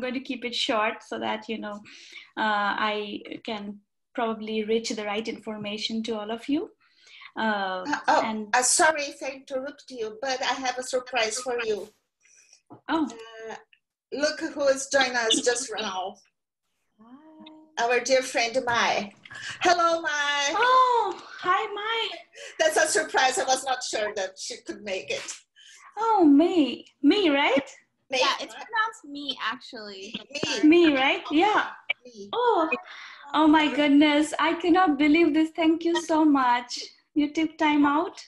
but I'm going to keep it short so that you know uh, I can probably reach the right information to all of you. Uh, uh oh, and uh, sorry if I interrupt you, but I have a surprise for you. Oh, uh, look who is joining us just now. Our dear friend Mai. Hello, Mai. Oh, hi, Mai. That's a surprise. I was not sure that she could make it. Oh, me, me, right? Me. Yeah, it's pronounced me actually. Me, me, right? Yeah. Me. Oh, oh my goodness! I cannot believe this. Thank you so much. You took time out.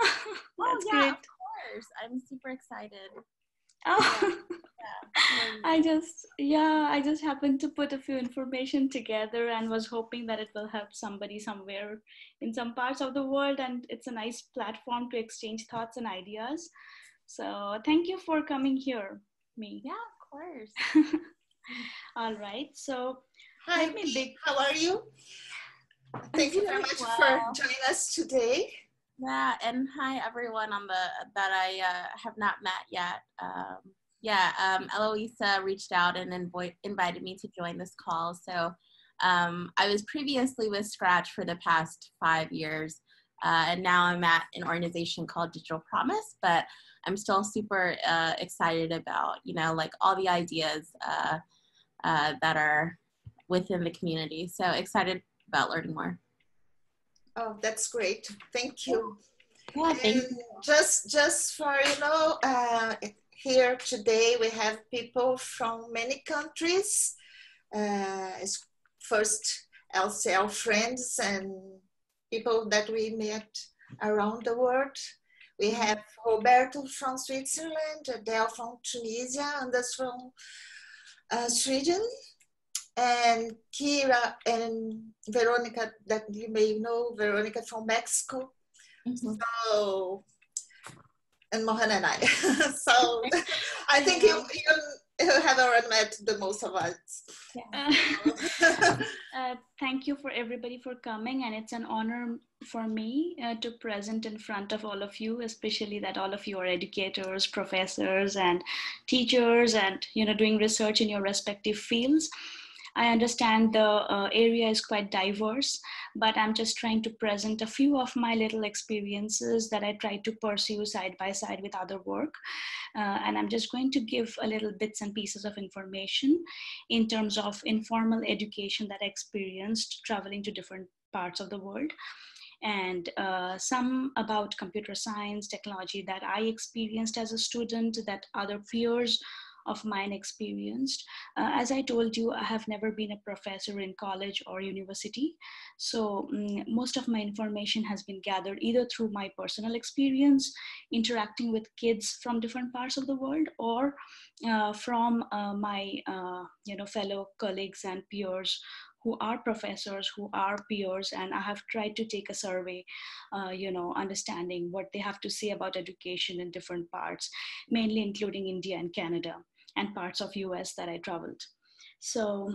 Oh, That's oh, yeah, great. Of course, I'm super excited. Oh. Yeah. I just, yeah, I just happened to put a few information together and was hoping that it will help somebody somewhere in some parts of the world. And it's a nice platform to exchange thoughts and ideas. So thank you for coming here, me. Yeah, of course. All right. So Hi, let me big. How are you? Thank you very much well. for joining us today. Yeah, and hi everyone on the that I uh, have not met yet. Um, yeah, um, Eloisa reached out and invo- invited me to join this call. So um, I was previously with Scratch for the past five years, uh, and now I'm at an organization called Digital Promise. But I'm still super uh, excited about you know like all the ideas uh, uh, that are within the community. So excited about learning more. Oh, that's great. Thank you. Yeah, thank you. Just, just for, you know, uh, here today we have people from many countries. Uh, first LCL friends and people that we met around the world. We mm-hmm. have Roberto from Switzerland, Adele from Tunisia, and that's from uh, Sweden and Kira and Veronica that you may know, Veronica from Mexico. Mm-hmm. So, and Mohan and I. so I think you, you, you have already met the most of us. Yeah. uh, thank you for everybody for coming and it's an honor for me uh, to present in front of all of you especially that all of you are educators professors and teachers and you know doing research in your respective fields I understand the uh, area is quite diverse, but I'm just trying to present a few of my little experiences that I try to pursue side by side with other work. Uh, and I'm just going to give a little bits and pieces of information in terms of informal education that I experienced traveling to different parts of the world and uh, some about computer science technology that I experienced as a student that other peers of mine experienced. Uh, as I told you, I have never been a professor in college or university. So um, most of my information has been gathered either through my personal experience, interacting with kids from different parts of the world, or uh, from uh, my uh, you know fellow colleagues and peers who are professors who are peers and i have tried to take a survey uh, you know understanding what they have to say about education in different parts mainly including india and canada and parts of US that I traveled. So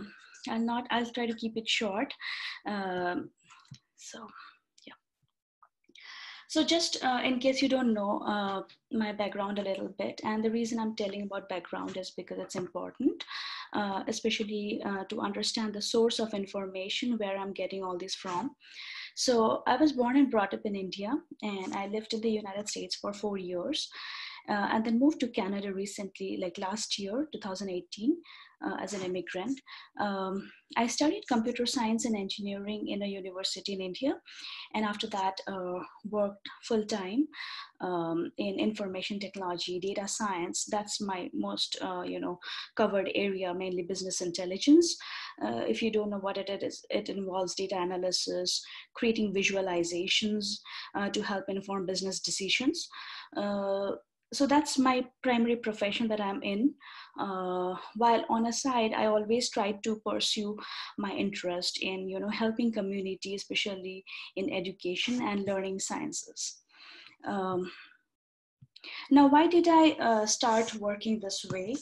I'll not, I'll try to keep it short. Um, so yeah. So just uh, in case you don't know uh, my background a little bit, and the reason I'm telling about background is because it's important, uh, especially uh, to understand the source of information where I'm getting all this from. So I was born and brought up in India, and I lived in the United States for four years uh, and then moved to Canada recently, like last year, 2018, uh, as an immigrant. Um, I studied computer science and engineering in a university in India, and after that, uh, worked full time um, in information technology, data science. That's my most, uh, you know, covered area, mainly business intelligence. Uh, if you don't know what it is, it involves data analysis, creating visualizations uh, to help inform business decisions so that's my primary profession that i'm in. Uh, while on a side i always try to pursue my interest in you know helping community especially in education and learning sciences. Um, now why did i uh, start working this way?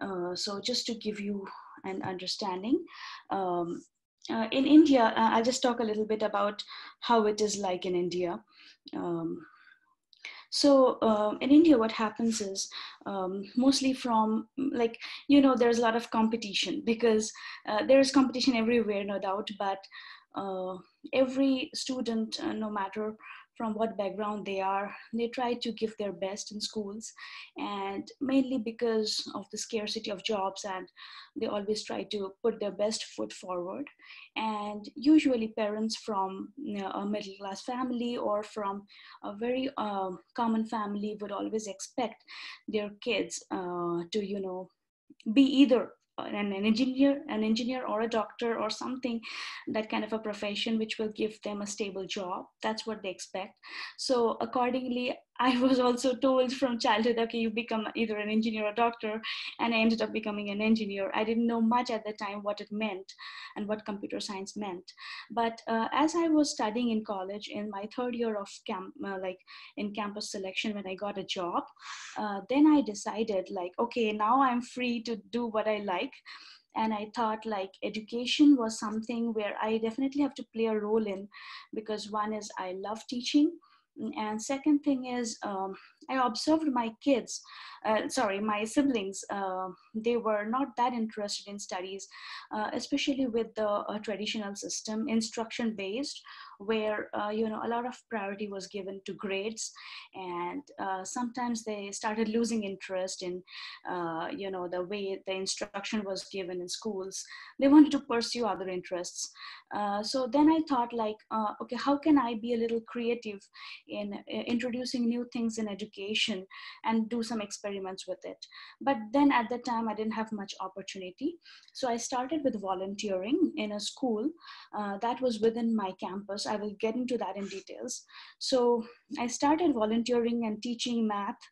Uh, so just to give you an understanding um, uh, in india uh, i'll just talk a little bit about how it is like in india. Um, So uh, in India, what happens is um, mostly from like you know there's a lot of competition because uh, there is competition everywhere, no doubt. But uh, every student, uh, no matter from what background they are. They try to give their best in schools, and mainly because of the scarcity of jobs, and they always try to put their best foot forward. And usually, parents from you know, a middle class family or from a very um, common family would always expect their kids uh, to, you know, be either an, engineer an engineer or a doctor or something that kind of a profession which will give them a stable job. That's what they expect. So accordingly I was also told from childhood, okay, you become either an engineer or doctor, and I ended up becoming an engineer. I didn't know much at the time what it meant and what computer science meant. But uh, as I was studying in college, in my third year of camp, uh, like in campus selection, when I got a job, uh, then I decided, like, okay, now I'm free to do what I like and i thought like education was something where i definitely have to play a role in because one is i love teaching and second thing is um, i observed my kids uh, sorry my siblings uh, they were not that interested in studies uh, especially with the uh, traditional system instruction based where uh, you know a lot of priority was given to grades. And uh, sometimes they started losing interest in you know the way the instruction was given in schools. They wanted to pursue other interests. So then i thought like okay how can i be a little creative in introducing new things in education and do some experiments with it. But then at the time i didn't have much opportunity. So i started with volunteering in a school that was within my campus. I will get into that in details. So I started volunteering and teaching math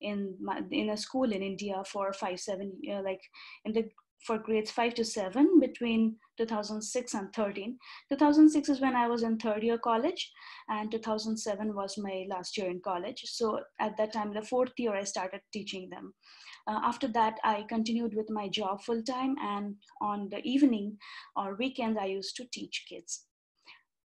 in my, in a school in India for five seven uh, like in the for grades 5 to 7 between 2006 and 13 2006 is when i was in third year college and 2007 was my last year in college. So at that time the fourth year i started teaching them. Uh, after that i continued with my job full time and on the evening or weekends i used to teach kids.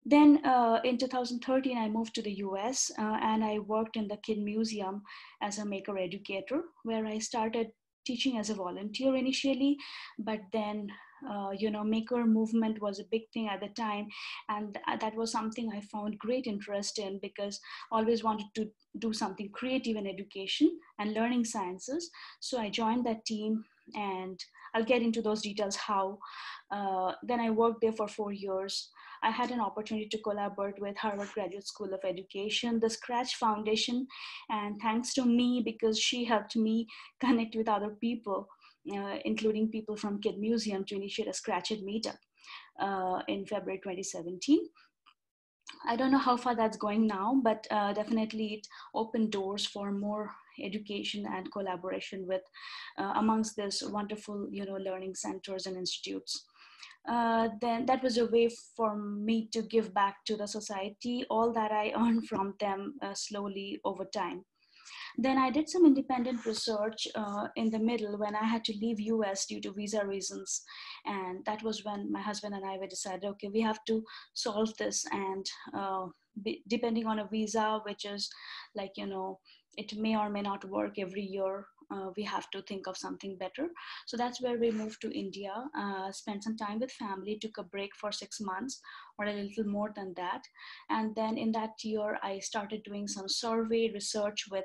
Then uh, in 2013, I moved to the US uh, and I worked in the Kid Museum as a maker educator, where I started teaching as a volunteer initially, but then uh, you know maker movement was a big thing at the time. And that was something i found great interest in because I always wanted to do something creative in education and learning sciences. So i joined that team and i'll get into those details how uh, then i worked there for four years. I had an opportunity to collaborate with Harvard Graduate School of Education, the Scratch Foundation, and thanks to me because she helped me connect with other people, uh, including people from Kid Museum to initiate a ScratchEd meetup uh, in February 2017. I don't know how far that's going now, but uh, definitely it opened doors for more education and collaboration with uh, amongst this wonderful, you know, learning centers and institutes. Uh, then that was a way for me to give back to the society all that I earned from them uh, slowly over time. Then I did some independent research uh, in the middle when I had to leave US due to visa reasons. And that was when my husband and I were decided, okay, we have to solve this. And uh, be, depending on a visa, which is like, you know, it may or may not work every year uh, we have to think of something better. So that's where we moved to India, uh, spent some time with family, took a break for six months or a little more than that. And then in that year, I started doing some survey research with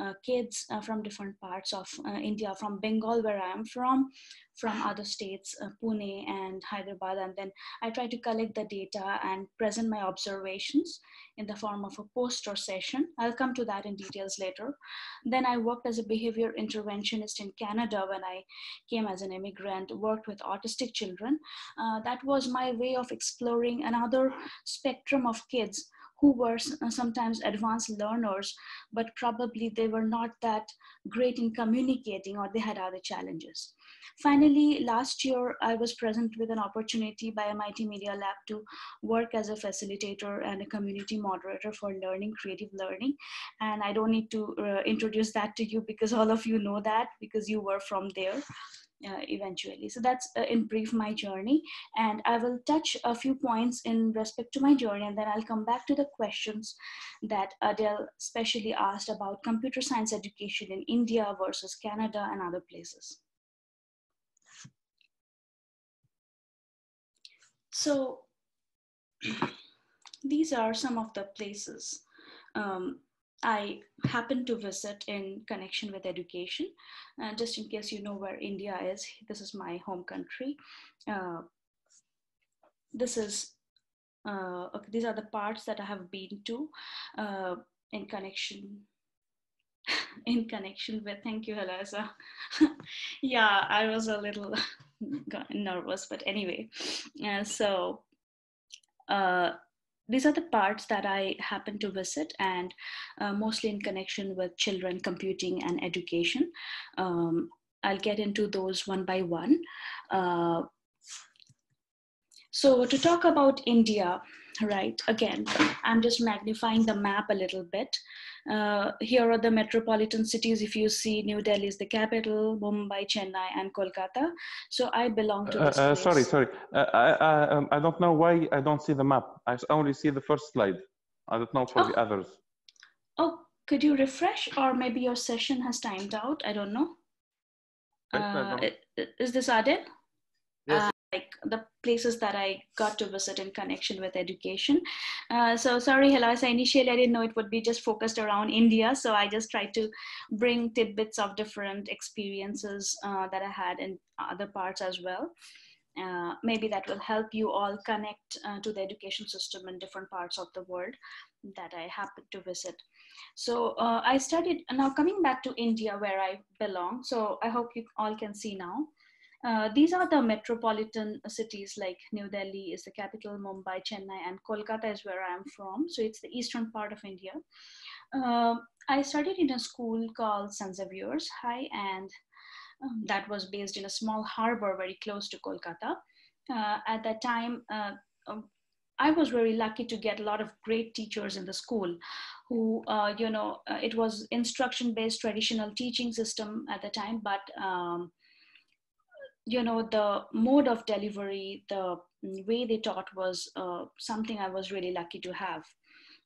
uh, kids uh, from different parts of uh, India, from Bengal, where I am from, from other states, uh, Pune and Hyderabad. And then I try to collect the data and present my observations in the form of a poster session. I'll come to that in details later. Then I worked as a behavior interventionist in Canada when I came as an immigrant, worked with autistic children. Uh, that was my way of exploring another spectrum of kids who were uh, sometimes advanced learners, but probably they were not that great in communicating or they had other challenges. Finally, last year, I was present with an opportunity by MIT Media Lab to work as a facilitator and a community moderator for learning, creative learning. And I don't need to uh, introduce that to you because all of you know that because you were from there. Uh, eventually. So that's uh, in brief my journey. And I will touch a few points in respect to my journey, and then I'll come back to the questions that Adele specially asked about computer science education in India versus Canada and other places. So these are some of the places um, I happened to visit in connection with education. Uh, just in case you know where India is, this is my home country. Uh, this is, uh, okay, these are the parts that I have been to uh, in connection in connection with thank you Eliza. yeah i was a little nervous but anyway uh, so these are the parts that I happen to visit and uh, mostly in connection with children computing and education. Um, I'll get into those one by one. Uh, so to talk about India, right, again, I'm just magnifying the map a little bit. Uh, here are the metropolitan cities. If you see, New Delhi is the capital, Mumbai, Chennai, and Kolkata. So I belong to this. Uh, uh, sorry, sorry. Uh, I, I, um, I don't know why I don't see the map. I only see the first slide. I don't know for oh. the others. Oh, could you refresh, or maybe your session has timed out? I don't know. Uh, is this Adil? Like the places that I got to visit in connection with education. Uh, so sorry, hello. So initially I didn't know it would be just focused around India. So I just tried to bring tidbits of different experiences uh, that I had in other parts as well. Uh, maybe that will help you all connect uh, to the education system in different parts of the world that I happened to visit. So uh, I studied, now coming back to India where I belong. So I hope you all can see now. Uh, these are the metropolitan cities like New Delhi is the capital, Mumbai, Chennai, and Kolkata is where I am from. So it's the eastern part of India. Uh, I studied in a school called St. Xavier's High, and um, that was based in a small harbor very close to Kolkata. Uh, at that time, uh, um, I was very lucky to get a lot of great teachers in the school who, uh, you know, it was instruction based traditional teaching system at the time, but um, you know the mode of delivery the way they taught was uh, something i was really lucky to have.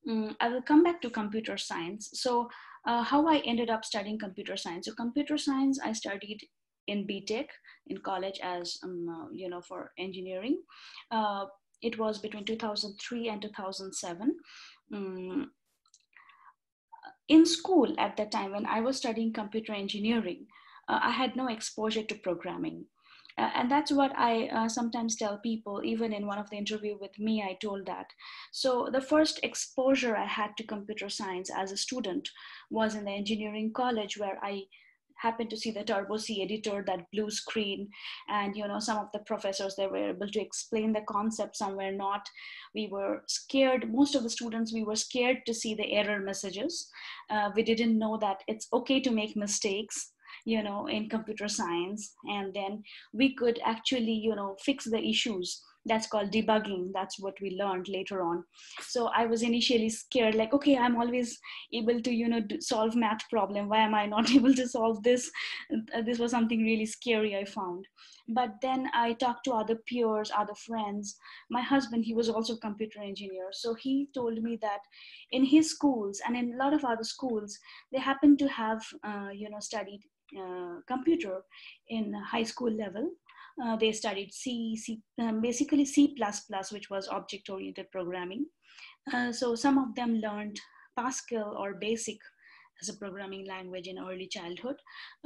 Um, i will come back to computer science. So uh, how i ended up studying computer science. So computer science i studied in btech in college as um, uh, you know for engineering. Uh, it was between 2003 and 2007 um, in school at that time when i was studying computer engineering uh, i had no exposure to programming uh, and that's what i uh, sometimes tell people even in one of the interview with me i told that. So the first exposure i had to computer science as a student was in the engineering college where i happened to see the turbo c editor that blue screen and you know some of the professors they were able to explain the concept some were not we were scared most of the students we were scared to see the error messages. Uh, we didn't know that it's okay to make mistakes you know in computer science and then we could actually you know fix the issues. That's called debugging. That's what we learned later on. So i was initially scared like okay i'm always able to you know solve math problem. Why am i not able to solve this? Uh, this was something really scary i found. But then i talked to other peers other friends. My husband he was also computer engineer. So he told me that in his schools and in a lot of other schools they happen to have uh, you know studied computer in high school level. Uh, they studied C, C um, basically C++, which was object-oriented programming. Uh, so some of them learned Pascal or BASIC as a programming language in early childhood.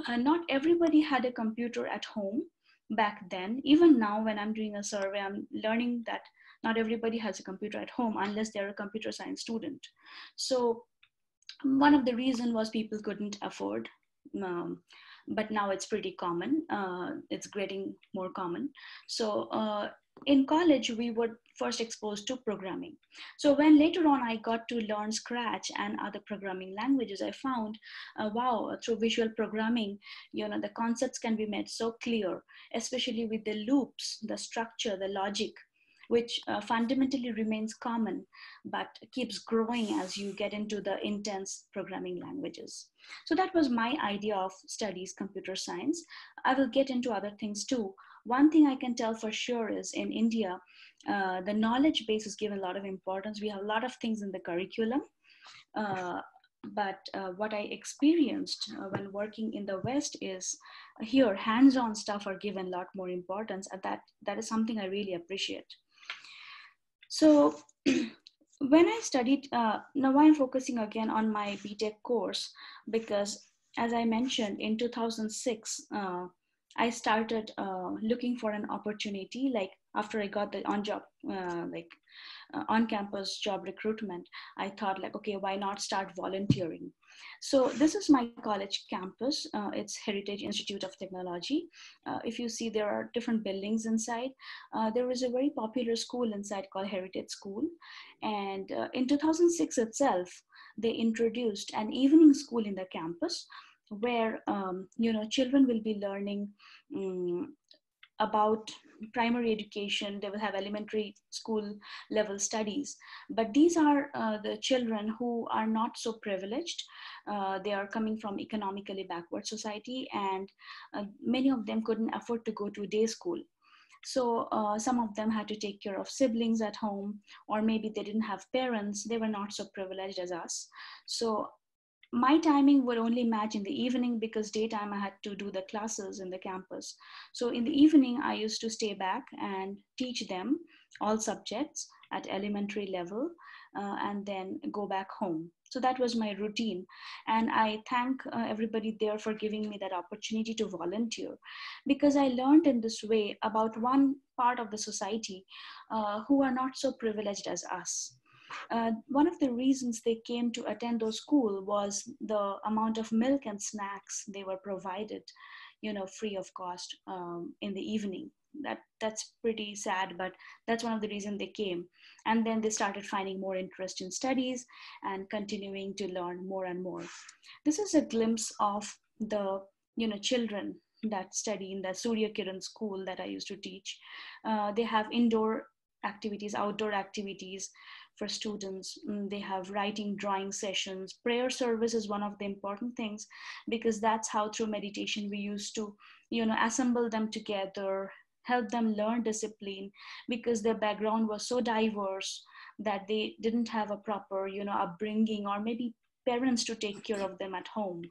Uh, not everybody had a computer at home back then. Even now, when I'm doing a survey, I'm learning that not everybody has a computer at home unless they're a computer science student. So one of the reason was people couldn't afford um, but now it's pretty common. Uh, it's getting more common. So uh, in college, we were first exposed to programming. So when later on I got to learn Scratch and other programming languages, I found, uh, wow, through visual programming, you know, the concepts can be made so clear, especially with the loops, the structure, the logic which uh, fundamentally remains common but keeps growing as you get into the intense programming languages. So that was my idea of studies computer science. I will get into other things too. One thing I can tell for sure is in India, uh, the knowledge base is given a lot of importance. We have a lot of things in the curriculum. Uh, but uh, what I experienced uh, when working in the West is here hands-on stuff are given a lot more importance, and that that is something I really appreciate. So when I studied, uh, now I'm focusing again on my BTech course because, as I mentioned, in 2006 uh, I started uh, looking for an opportunity. Like after I got the on-job like uh, on-campus job recruitment, I thought like, okay, why not start volunteering? So this is my college campus. Uh, it's Heritage Institute of Technology. Uh, if you see, there are different buildings inside. Uh, there is a very popular school inside called Heritage School. And uh, in 2006 itself, they introduced an evening school in the campus where um, you know children will be learning um, about primary education. They will have elementary school level studies. But these are uh, the children who are not so privileged. Uh, they are coming from economically backward society and uh, many of them couldn't afford to go to day school. So uh, some of them had to take care of siblings at home or maybe they didn't have parents. They were not so privileged as us. So my timing would only match in the evening because daytime I had to do the classes in the campus. So in the evening, I used to stay back and teach them all subjects at elementary level uh, and then go back home. So that was my routine. And I thank uh, everybody there for giving me that opportunity to volunteer because I learned in this way about one part of the society uh, who are not so privileged as us uh, one of the reasons they came to attend those school was the amount of milk and snacks they were provided, you know, free of cost um, in the evening. That that's pretty sad, but that's one of the reasons they came. And then they started finding more interest in studies and continuing to learn more and more. This is a glimpse of the you know children that study in the Surya Kiran school that I used to teach. Uh, they have indoor activities, outdoor activities, for students. Mm, they have writing, drawing sessions. Prayer service is one of the important things because that's how through meditation we used to, you know, assemble them together, help them learn discipline because their background was so diverse that they didn't have a proper, you know, upbringing or maybe parents to take care of them at home.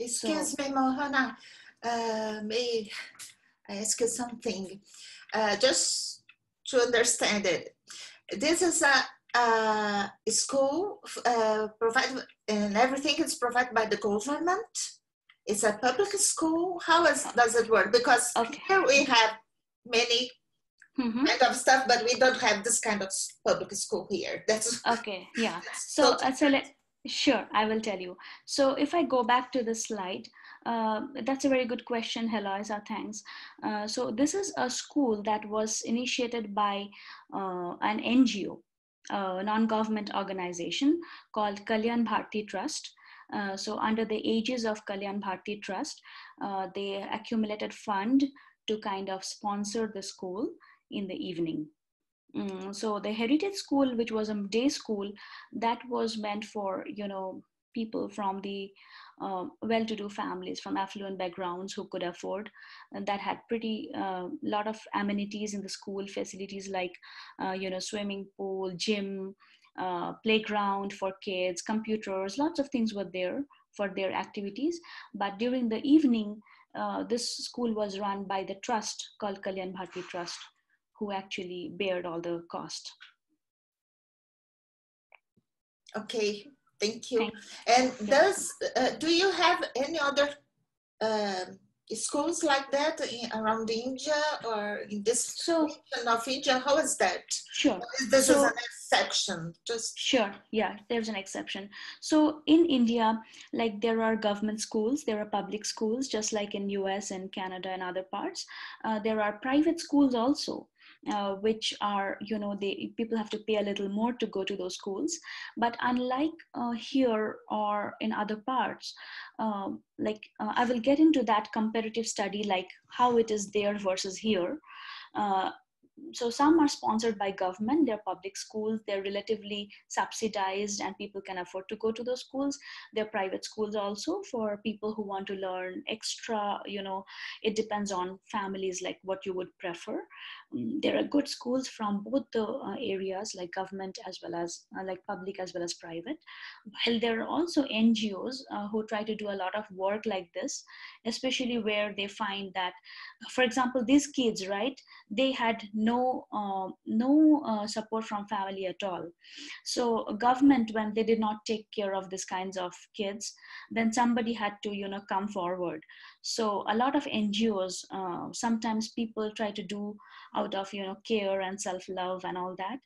Excuse so, me, Mohona. Uh, may I ask you something? Uh, just to understand it, this is a uh, school uh, provided and everything is provided by the government. It's a public school. How is, does it work? Because okay. here we have many mm-hmm. kind of stuff, but we don't have this kind of public school here. That's okay. Yeah. So, uh, so let, sure, I will tell you. So if I go back to the slide, uh, that's a very good question, Heloisa. Thanks. Uh, so this is a school that was initiated by uh, an NGO a non-government organization called Kalyan Bharti Trust. Uh, so under the aegis of Kalyan Bharti Trust, uh, they accumulated fund to kind of sponsor the school in the evening. Mm, so the heritage school, which was a day school, that was meant for, you know, people from the uh, well-to-do families from affluent backgrounds who could afford. And that had pretty uh, lot of amenities in the school facilities like uh, you know swimming pool gym uh, playground for kids computers lots of things were there for their activities. But during the evening uh, this school was run by the trust called kalyan bharti trust who actually bared all the cost. Okay Thank you. And does uh, do you have any other uh, schools like that in, around India or in this so, region of India? How is that? Sure. This so, is an exception. Just sure. Yeah, there's an exception. So in India, like there are government schools, there are public schools, just like in US and Canada and other parts. Uh, there are private schools also uh, which are you know they people have to pay a little more to go to those schools. But unlike uh, here or in other parts um, like uh, i will get into that comparative study like how it is there versus here. Uh, so some are sponsored by government they're public schools they're relatively subsidized and people can afford to go to those schools. They're private schools also for people who want to learn extra you know it depends on families like what you would prefer. Um, there are good schools from both the uh, areas like government as well as uh, like public as well as private. While there are also ngos uh, who try to do a lot of work like this especially where they find that for example these kids right they had no uh, no uh, support from family at all. So government when they did not take care of these kinds of kids then somebody had to you know come forward. So a lot of ngos uh, sometimes people try to do out of you know care and self love and all that.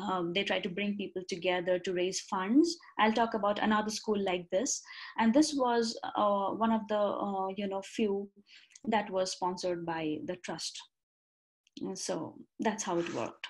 Um, they try to bring people together to raise funds. I'll talk about another school like this. And this was uh, one of the uh, you know few that was sponsored by the trust so that's how it worked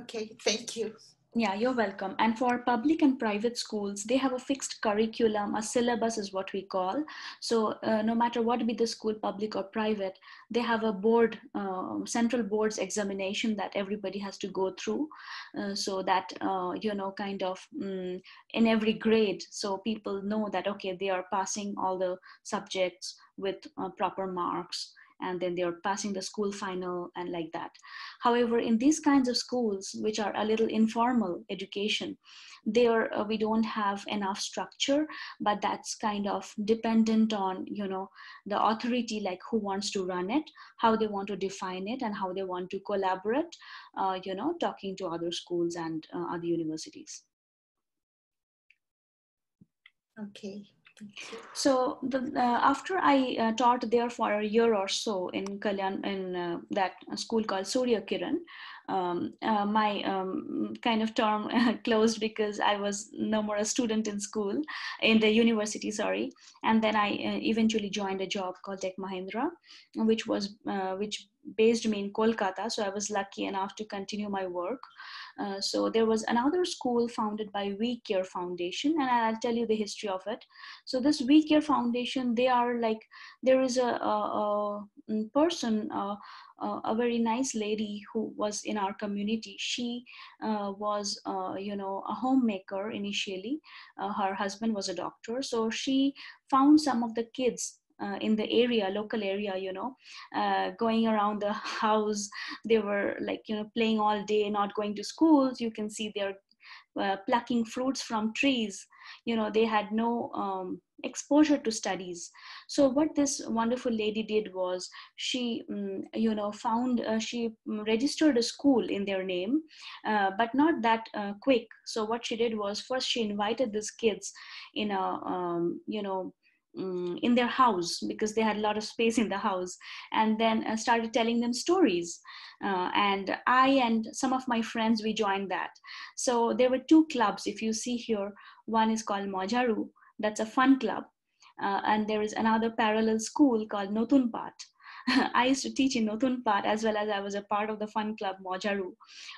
okay thank you yeah, you're welcome. And for public and private schools, they have a fixed curriculum, a syllabus is what we call. So uh, no matter what be the school, public or private, they have a board, uh, central boards examination that everybody has to go through. Uh, so that, uh, you know, kind of um, in every grade, so people know that, okay, they are passing all the subjects with uh, proper marks and then they're passing the school final and like that. However, in these kinds of schools, which are a little informal education, there uh, we don't have enough structure, but that's kind of dependent on, you know, the authority, like who wants to run it, how they want to define it, and how they want to collaborate, uh, you know, talking to other schools and uh, other universities. Okay. So the, uh, after I uh, taught there for a year or so in Kalyan, in uh, that school called Surya Kiran, um, uh, my um, kind of term closed because I was no more a student in school, in the university, sorry. And then I uh, eventually joined a job called Tech Mahindra, which was uh, which based me in Kolkata. So I was lucky enough to continue my work. Uh, so there was another school founded by We Care Foundation, and I'll tell you the history of it. So this We Care Foundation, they are like there is a, a, a person. Uh, uh, a very nice lady who was in our community. She uh, was, uh, you know, a homemaker initially. Uh, her husband was a doctor. So she found some of the kids uh, in the area local area you know uh, going around the house. They were like you know playing all day not going to schools. You can see they're uh, plucking fruits from trees. You know they had no um, exposure to studies. So what this wonderful lady did was she um, you know found uh, she registered a school in their name uh, but not that uh, quick. So what she did was first she invited these kids in a um, you know um, in their house because they had a lot of space in the house and then uh, started telling them stories. Uh, and i and some of my friends we joined that. So there were two clubs if you see here. One is called mojaru. That's a fun club. Uh, and there is another parallel school called notunpat I used to teach in Notunpat as well as I was a part of the fun club Mojaru,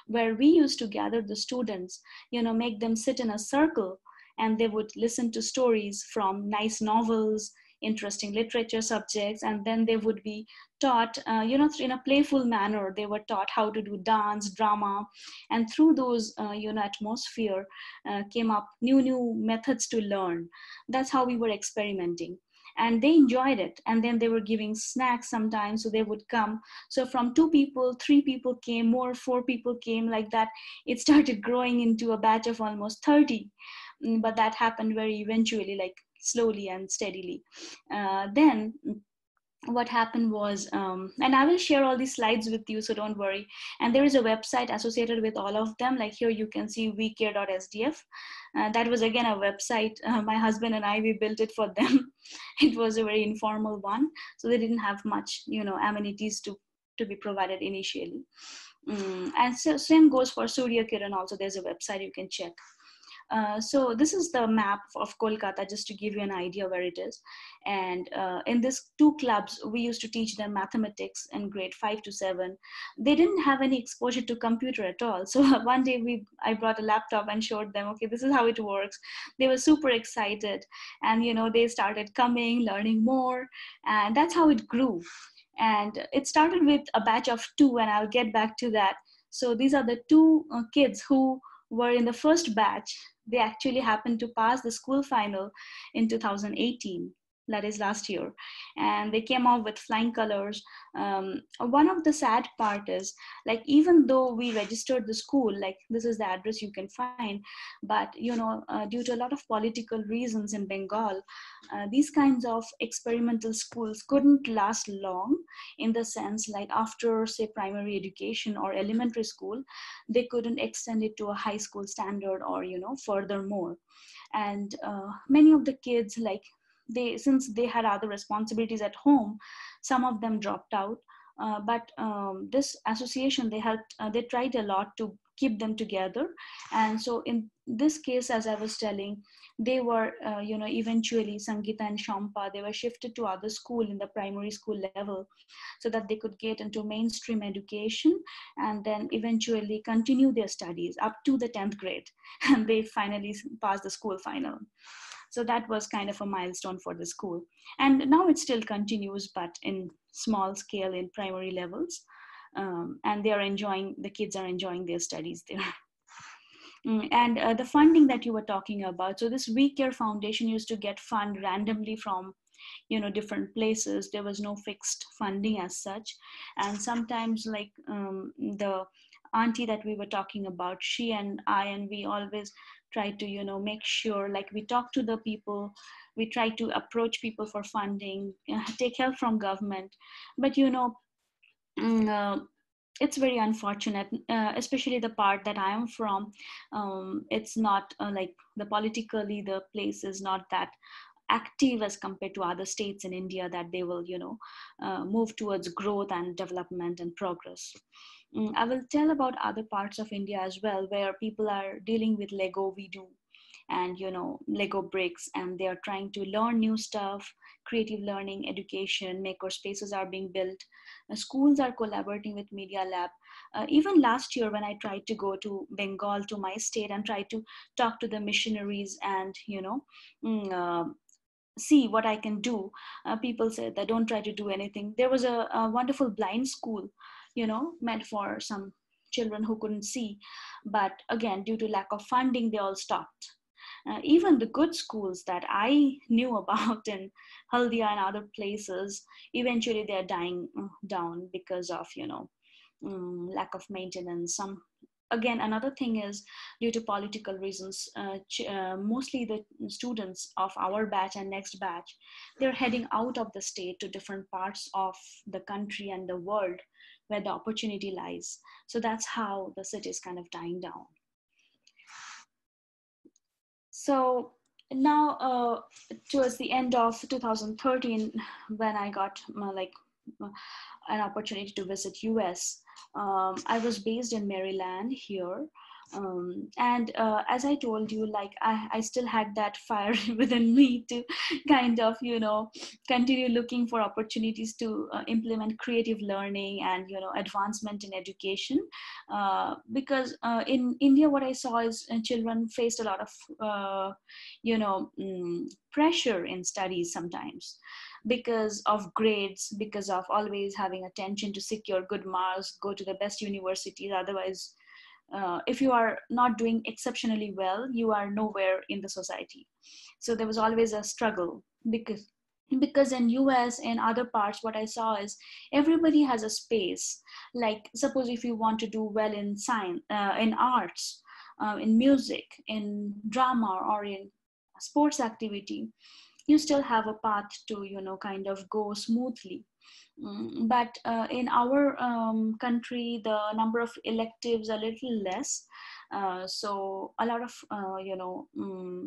where we used to gather the students, you know, make them sit in a circle and they would listen to stories from nice novels interesting literature subjects and then they would be taught uh, you know in a playful manner. They were taught how to do dance drama and through those uh, you know atmosphere uh, came up new new methods to learn. That's how we were experimenting. And they enjoyed it. And then they were giving snacks sometimes so they would come. So from two people three people came more four people came like that. It started growing into a batch of almost 30 Mm, but that happened very eventually like slowly and steadily. Uh, then what happened was um, and i will share all these slides with you so don't worry. And there is a website associated with all of them. Like here you can see wecare.sdf uh, that was again a website. Uh, my husband and i we built it for them. It was a very informal one so they didn't have much you know amenities to to be provided initially. Um, and so same goes for surya kiran also. There's a website you can check uh, so this is the map of Kolkata, just to give you an idea where it is. And uh, in these two clubs, we used to teach them mathematics in grade five to seven. They didn't have any exposure to computer at all. So one day we, I brought a laptop and showed them, okay, this is how it works. They were super excited, and you know they started coming, learning more, and that's how it grew and it started with a batch of two and i'll get back to that so these are the two uh, kids who were in the first batch they actually happened to pass the school final in 2018 that is last year. And they came out with flying colors. Um, one of the sad part is like even though we registered the school like this is the address you can find but you know uh, due to a lot of political reasons in bengal uh, these kinds of experimental schools couldn't last long in the sense like after say primary education or elementary school they couldn't extend it to a high school standard or you know furthermore. And uh, many of the kids like they since they had other responsibilities at home some of them dropped out. Uh, but um, this association they helped uh, they tried a lot to keep them together. And so in this case as i was telling they were uh, you know eventually sangita and shampa they were shifted to other school in the primary school level so that they could get into mainstream education and then eventually continue their studies up to the 10th grade. And they finally passed the school final so that was kind of a milestone for the school. And now it still continues, but in small scale in primary levels. Um, and they are enjoying, the kids are enjoying their studies there. Mm, and uh, the funding that you were talking about, so this We Care Foundation used to get fund randomly from you know different places there was no fixed funding as such and sometimes like um, the auntie that we were talking about she and i and we always try to you know make sure like we talk to the people we try to approach people for funding take help from government. But you know mm, uh, it's very unfortunate uh, especially the part that i am from. Um, it's not uh, like the politically the place is not that active as compared to other states in india that they will you know uh, move towards growth and development and progress I will tell about other parts of India as well where people are dealing with Lego WeDo and you know Lego bricks and they are trying to learn new stuff, creative learning, education, maker spaces are being built. Uh, schools are collaborating with Media Lab. Uh, even last year when I tried to go to Bengal to my state and try to talk to the missionaries and you know mm, uh, see what I can do. Uh, people said that don't try to do anything. There was a, a, wonderful blind school you know meant for some children who couldn't see. But again due to lack of funding they all stopped. Uh, even the good schools that I knew about in Haldia and other places, eventually they're dying uh, down because of, you know, um, lack of maintenance. Some again, another thing is due to political reasons, uh, uh, mostly the students of our batch and next batch, they're heading out of the state to different parts of the country and the world where the opportunity lies. So that's how the city is kind of dying down. So now uh, towards the end of 2013, when I got like uh, an opportunity to visit US, um, I was based in Maryland here um, and uh, as i told you like I, I still had that fire within me to kind of you know continue looking for opportunities to uh, implement creative learning and you know advancement in education. Uh, because uh, in india what i saw is uh, children faced a lot of uh, you know um, pressure in studies sometimes because of grades because of always having attention to secure good marks go to the best universities otherwise uh, if you are not doing exceptionally well you are nowhere in the society. So there was always a struggle because because in us and other parts what i saw is everybody has a space. Like suppose if you want to do well in science uh, in arts uh, in music in drama or in sports activity you still have a path to you know kind of go smoothly Mm, but uh, in our um, country, the number of electives a little less. Uh, so a lot of uh, you know um,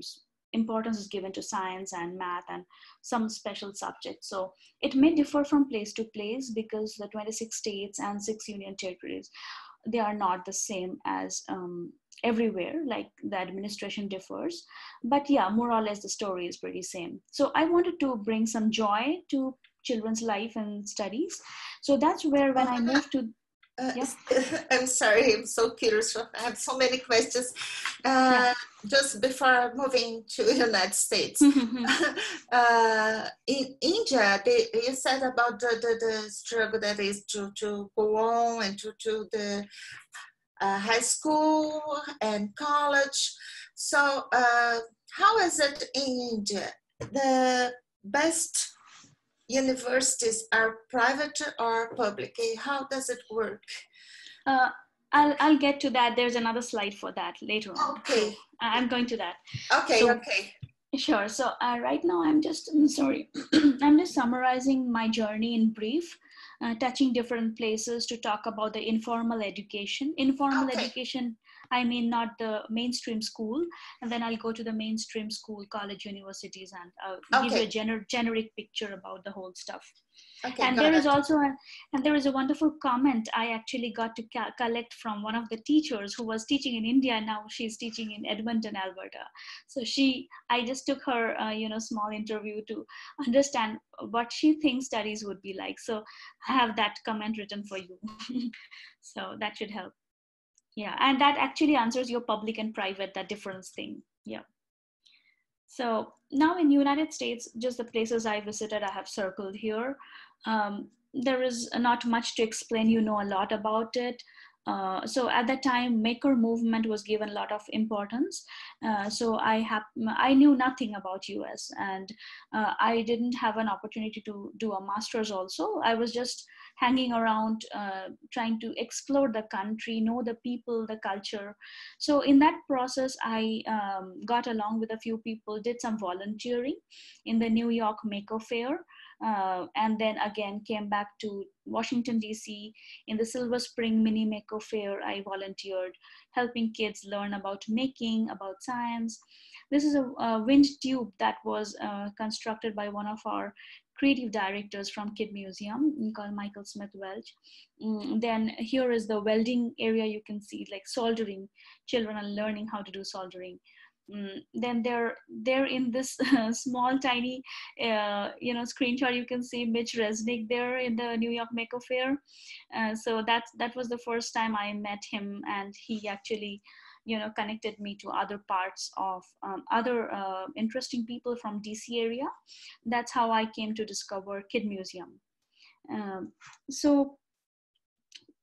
importance is given to science and math and some special subjects. So it may differ from place to place because the 26 states and six union territories, they are not the same as um, everywhere like the administration differs but yeah more or less the story is pretty same so i wanted to bring some joy to children's life and studies so that's where when i moved to Uh, Yeah. I'm sorry, I'm so curious. I have so many questions. Uh, Just before moving to United States, uh, in India, they, you said about the, the, the struggle that is to, to go on and to, to the uh, high school and college. So, uh, how is it in India? The best universities are private or public? How does it work? Uh, I'll, I'll get to that. There's another slide for that later on. Okay, I- I'm going to that. okay, So- okay. Sure. So uh, right now, I'm just I'm sorry. I'm just summarizing my journey in brief, uh, touching different places to talk about the informal education. Informal Okay. education, I mean not the mainstream school, and then I'll go to the mainstream school, college, universities, and I'll give you a Okay. gener- generic picture about the whole stuff. Okay, and there is also a, and there is a wonderful comment i actually got to ca- collect from one of the teachers who was teaching in india now she's teaching in edmonton alberta. So she i just took her uh, you know small interview to understand what she thinks studies would be like. So i have that comment written for you. So that should help yeah and that actually answers your public and private that difference thing yeah so now in the United States, just the places I visited, I have circled here. Um, there is not much to explain. You know a lot about it. Uh, so at that time, maker movement was given a lot of importance. Uh, so I have I knew nothing about US, and uh, I didn't have an opportunity to do a master's. Also, I was just hanging around, uh, trying to explore the country, know the people, the culture. So in that process, I um, got along with a few people, did some volunteering in the New York Maker Faire, uh, and then again came back to Washington D.C. in the Silver Spring Mini Maker Faire. I volunteered, helping kids learn about making, about science. This is a, a wind tube that was uh, constructed by one of our creative directors from Kid Museum called Michael Smith Welch. Mm, then here is the welding area you can see like soldering children are learning how to do soldering mm, then they're they're in this small tiny uh, you know screenshot you can see mitch resnick there in the new york maker faire uh, so that's that was the first time i met him and he actually you know connected me to other parts of um, other uh, interesting people from dc area. That's how i came to discover kid museum. Um, so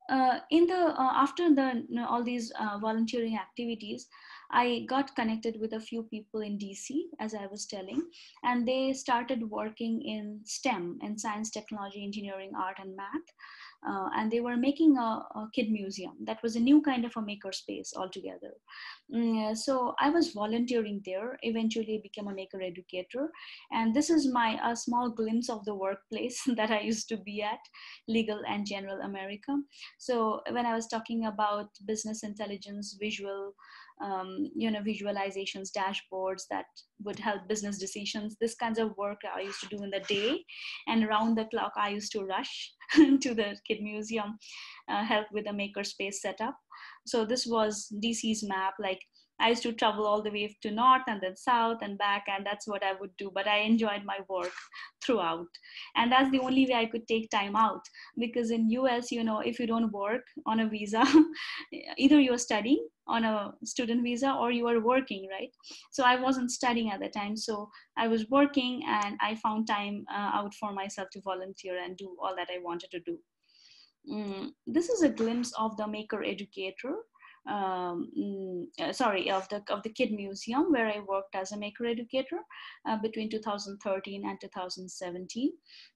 uh, in the uh, after the all these uh, volunteering activities i got connected with a few people in dc as i was telling and they started working in stem in science technology engineering art and math uh, and they were making a, a, kid museum. That was a new kind of a maker space altogether. Mm, so i was volunteering there eventually became a maker educator. And this is my a small glimpse of the workplace that i used to be at legal and general america. So when i was talking about business intelligence visual um, you know visualizations dashboards that would help business decisions. This kinds of work i used to do in the day. And around the clock i used to rush to the kid museum uh, help with the makerspace setup. So this was dc's map like I used to travel all the way to north and then south and back, and that's what I would do. But I enjoyed my work throughout, and that's the only way I could take time out. Because in US, you know, if you don't work on a visa, either you're studying on a student visa or you are working, right? So I wasn't studying at the time, so I was working, and I found time uh, out for myself to volunteer and do all that I wanted to do. Mm, this is a glimpse of the maker educator um, uh, sorry of the of the kid museum where i worked as a maker educator uh, between 2013 and 2017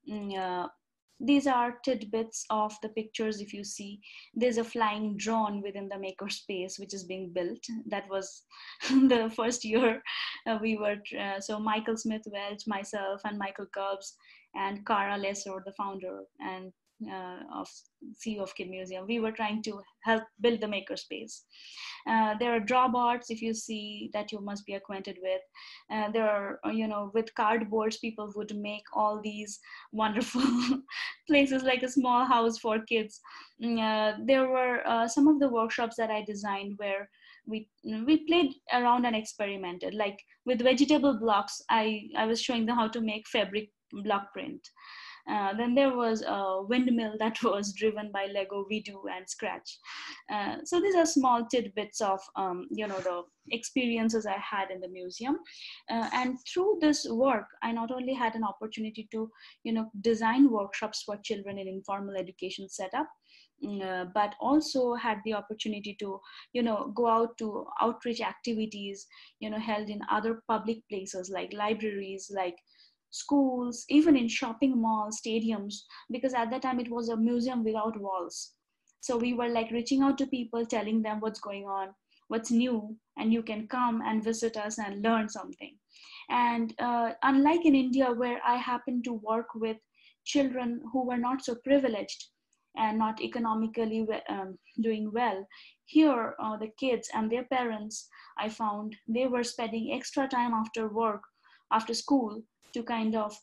mm, uh, these are tidbits of the pictures if you see. There's a flying drone within the maker space which is being built. That was the first year uh, we were uh, so michael smith welch myself and michael Cubbs and Cara Lesser, the founder and Uh, of CEO of Kid Museum. We were trying to help build the makerspace. Uh, there are drawboards, if you see that you must be acquainted with. Uh, there are, uh, you know, with cardboards, people would make all these wonderful places like a small house for kids. Mm, uh, there were some of the workshops that I designed where we we played around and experimented. Like with vegetable blocks, I I was showing them how to make fabric block print Uh, then there was a windmill that was driven by Lego WeDo and Scratch. Uh, so these are small tidbits of um, you know the experiences I had in the museum, uh, and through this work, I not only had an opportunity to you know design workshops for children in informal education setup, mm, uh, but also had the opportunity to you know go out to outreach activities you know held in other public places like libraries like schools, even in shopping malls, stadiums, because at that time it was a museum without walls. So we were like reaching out to people, telling them what's going on, what's new, and you can come and visit us and learn something. And uh, unlike in India, where I happened to work with children who were not so privileged and not economically um, doing well, here uh, the kids and their parents, I found they were spending extra time after work, after school, to kind of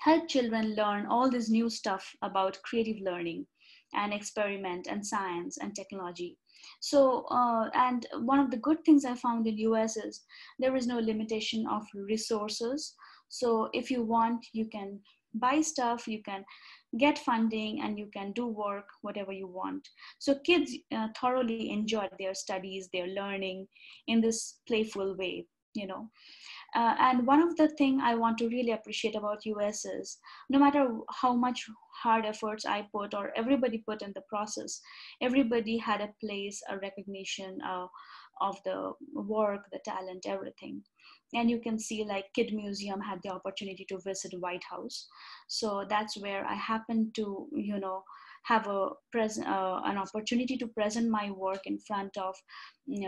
help children learn all this new stuff about creative learning and experiment and science and technology. So uh, and one of the good things i found in us is there is no limitation of resources. So if you want you can buy stuff you can get funding and you can do work whatever you want. So kids uh, thoroughly enjoyed their studies their learning in this playful way you know uh, and one of the thing I want to really appreciate about US is no matter how much hard efforts I put or everybody put in the process, everybody had a place, a recognition uh, of the work, the talent, everything. And you can see like Kid Museum had the opportunity to visit White House. So that's where I happened to, you know, have a present uh, an opportunity to present my work in front of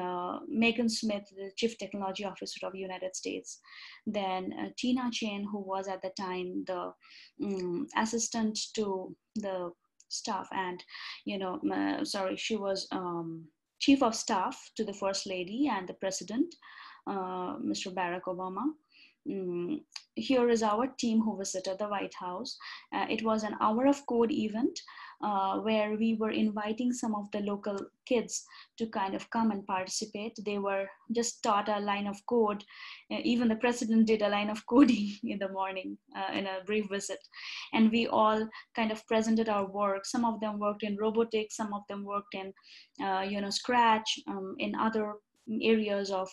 uh, Megan Smith, the Chief Technology Officer of the United States, then uh, Tina Tchen, who was at the time the um, assistant to the staff, and you know, sorry, she was um, chief of staff to the First Lady and the President, uh, Mr. Barack Obama. Mm, here is our team who visited the White House. Uh, it was an hour of code event uh, where we were inviting some of the local kids to kind of come and participate. They were just taught a line of code. Uh, even the president did a line of coding in the morning uh, in a brief visit. And we all kind of presented our work. Some of them worked in robotics, some of them worked in, uh, you know, Scratch, um, in other areas of,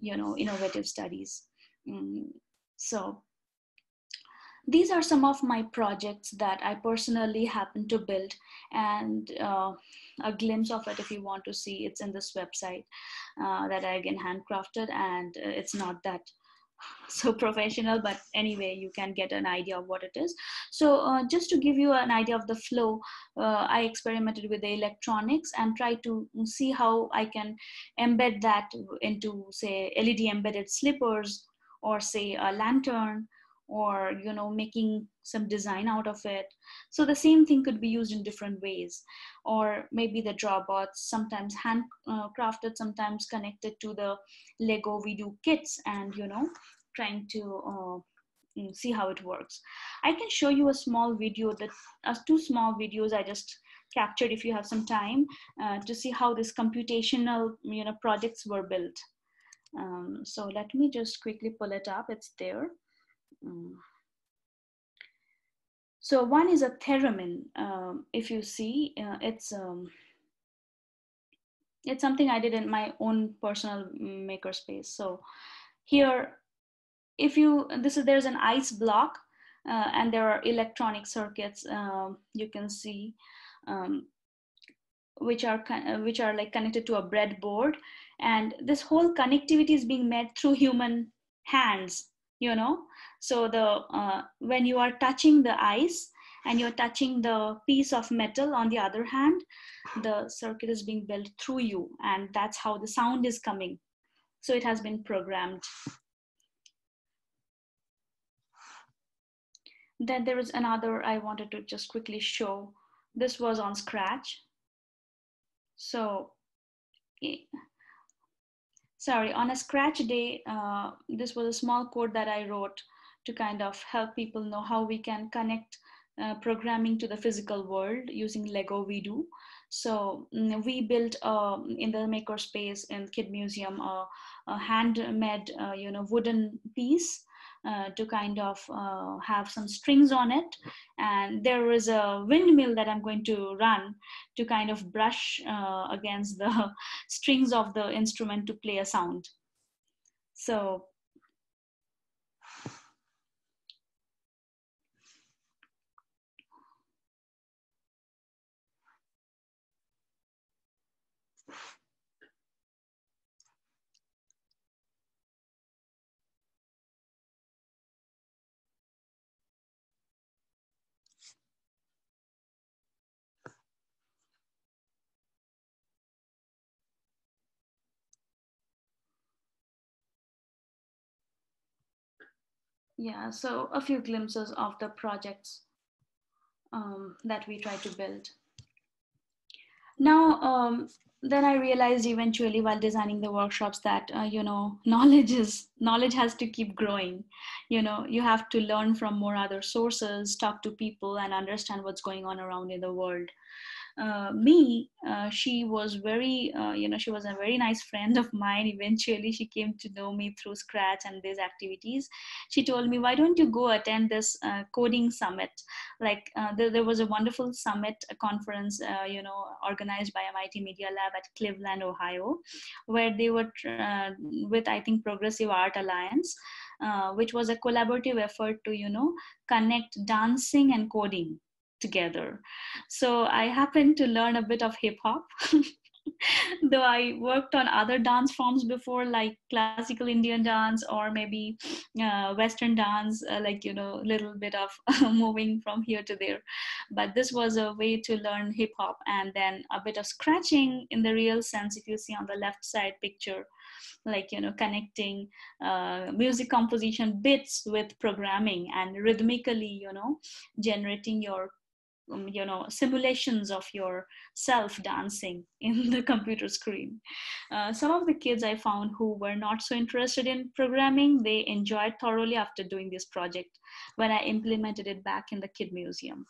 you know, innovative studies. Mm, so these are some of my projects that I personally happen to build and uh, a glimpse of it if you want to see. It's in this website uh, that I again handcrafted and uh, it's not that so professional but anyway you can get an idea of what it is. So uh, just to give you an idea of the flow uh, i experimented with the electronics and tried to see how i can embed that into say led embedded slippers or say a lantern or you know making some design out of it. So the same thing could be used in different ways. Or maybe the drawbots sometimes hand uh, crafted sometimes connected to the lego WeDo kits and you know trying to uh, mm, see how it works. I can show you a small video that uh, two small videos i just captured if you have some time uh, to see how this computational you know projects were built. Um, so let me just quickly pull it up. It's there Mm. So one is a theremin. Um, if you see, uh, it's um, it's something I did in my own personal makerspace. So here, if you this is there's an ice block, uh, and there are electronic circuits. Um, you can see. Um, which are which are like connected to a breadboard and this whole connectivity is being made through human hands you know? So the uh, when you are touching the ice and you're touching the piece of metal on the other hand the circuit is being built through you and that's how the sound is coming. So it has been programmed. Then there is another i wanted to just quickly show. This was on scratch. So sorry, on a scratch day, uh, this was a small code that I wrote to kind of help people know how we can connect uh, programming to the physical world using Lego WeDo. So mm, we built uh, in the makerspace in Kid Museum a handmade, uh, you know, wooden piece uh, to kind of uh, have some strings on it. And there is a windmill that I'm going to run to kind of brush uh, against the strings of the instrument to play a sound. So yeah so a few glimpses of the projects um, that we try to build. Now um, then i realized eventually while designing the workshops that uh, you know knowledge is knowledge has to keep growing. You know you have to learn from more other sources talk to people and understand what's going on around in the world uh, me, uh, she was very, uh, you know, she was a very nice friend of mine. Eventually, she came to know me through Scratch and these activities. She told me, why don't you go attend this uh, coding summit? Like uh, there, there, was a wonderful summit conference, you know, organized by MIT Media Lab at Cleveland, Ohio, where they were with, I think, Progressive Art Alliance. Uh, which was a collaborative effort to you know connect dancing and coding together. So I happened to learn a bit of hip hop. Though I worked on other dance forms before, like classical Indian dance or maybe uh, Western dance, uh, like, you know, a little bit of moving from here to there. But this was a way to learn hip hop and then a bit of scratching in the real sense, if you see on the left side picture like you know connecting uh, music composition bits with programming and rhythmically you know generating your you know simulations of your self dancing in the computer screen. Uh, some of the kids i found who were not so interested in programming they enjoyed thoroughly after doing this project when i implemented it back in the kid museum.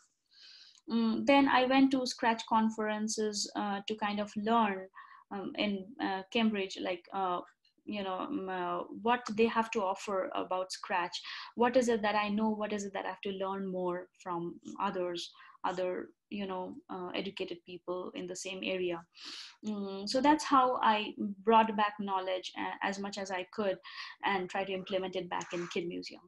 Um, then i went to scratch conferences uh, to kind of learn um, in uh, cambridge like uh, you know um, uh, what they have to offer about scratch. What is it that i know? What is it that i have to learn more from others other you know uh, educated people in the same area. Mm, so that's how i brought back knowledge uh, as much as i could and try to implement it back in kid museum.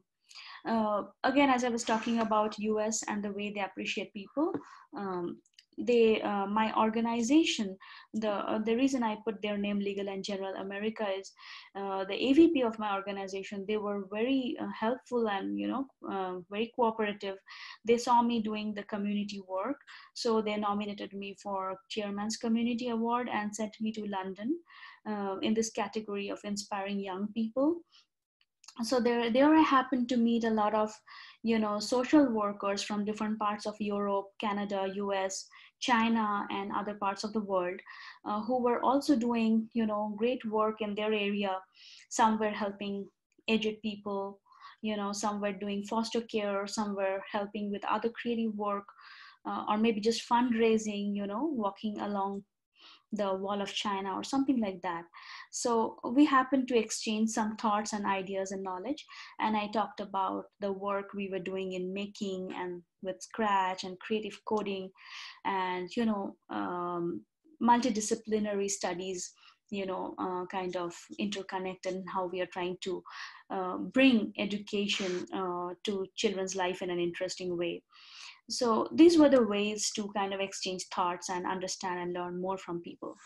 Uh, again as i was talking about us and the way they appreciate people um, they uh, my organization the uh, the reason i put their name legal and general america is uh, the avp of my organization they were very uh, helpful and you know uh, very cooperative. They saw me doing the community work so they nominated me for chairman's community award and sent me to london uh, in this category of inspiring young people. So there there i happened to meet a lot of you know social workers from different parts of europe canada us China and other parts of the world uh, who were also doing, you know, great work in their area. Some were helping aged people, you know, some were doing foster care, some were helping with other creative work, uh, or maybe just fundraising, you know, walking along the wall of China or something like that. So we happened to exchange some thoughts and ideas and knowledge. And I talked about the work we were doing in making and with Scratch and creative coding and, you know, um, multidisciplinary studies you know uh, kind of interconnect and how we are trying to uh, bring education uh, to children's life in an interesting way so these were the ways to kind of exchange thoughts and understand and learn more from people.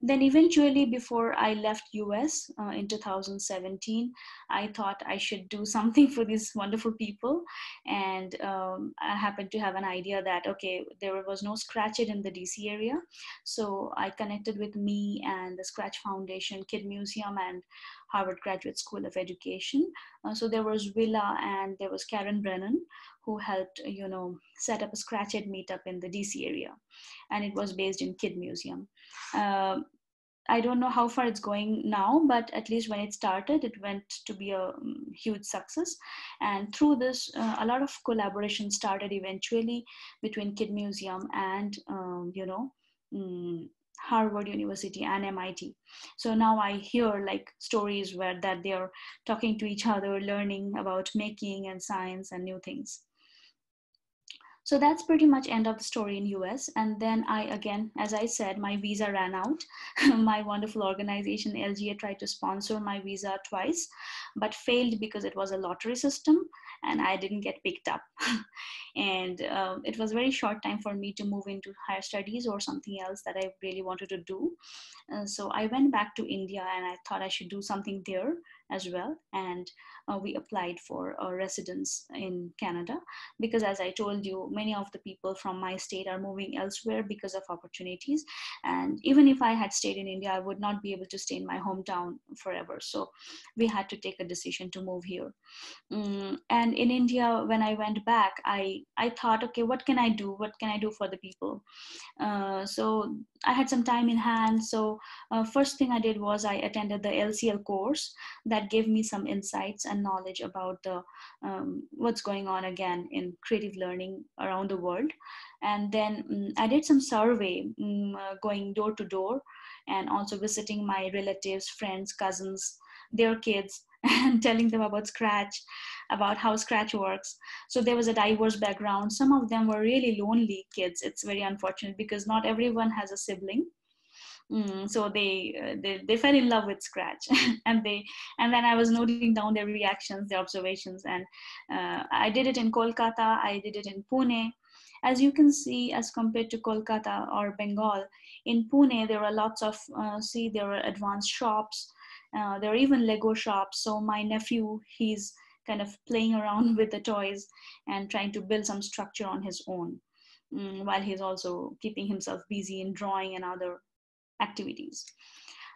Then eventually before i left us uh, in 2017 i thought i should do something for these wonderful people. And um, i happened to have an idea that okay there was no ScratchEd in the dc area. So i connected with me and the scratch foundation kid museum and harvard graduate school of education. Uh, so there was willa and there was karen brennan who helped you know set up a ScratchEd meetup in the dc area. And it was based in kid museum. Uh, i don't know how far it's going now but at least when it started it went to be a um, huge success. And through this uh, a lot of collaboration started eventually between kid museum and um, you know um, Harvard University and MIT. So now I hear like stories where that they're talking to each other, learning about making and science and new things so that's pretty much end of the story in us and then i again as i said my visa ran out. My wonderful organization lga tried to sponsor my visa twice but failed because it was a lottery system and i didn't get picked up. And uh, it was very short time for me to move into higher studies or something else that i really wanted to do. So i went back to india and i thought i should do something there as well and uh, we applied for a residence in Canada because, as I told you, many of the people from my state are moving elsewhere because of opportunities. And even if I had stayed in India, I would not be able to stay in my hometown forever. So we had to take a decision to move here. Um, and in India, when I went back, I, I thought, okay, what can I do? What can I do for the people? Uh, so I had some time in hand. So uh, first thing I did was I attended the LCL course that gave me some insights and knowledge about the um, what's going on again in creative learning around the world. And then um, I did some survey um, uh, going door to door and also visiting my relatives, friends, cousins, their kids and telling them about Scratch, about how Scratch works. So there was a diverse background. Some of them were really lonely kids. It's very unfortunate because not everyone has a sibling. Mm, so they, uh, they they fell in love with Scratch, and they and then I was noting down their reactions, their observations, and uh, I did it in Kolkata. I did it in Pune. As you can see, as compared to Kolkata or Bengal, in Pune there are lots of uh, see there are advanced shops uh, there are even Lego shops. So my nephew, he's kind of playing around with the toys and trying to build some structure on his own, um, while he's also keeping himself busy in drawing and other activities.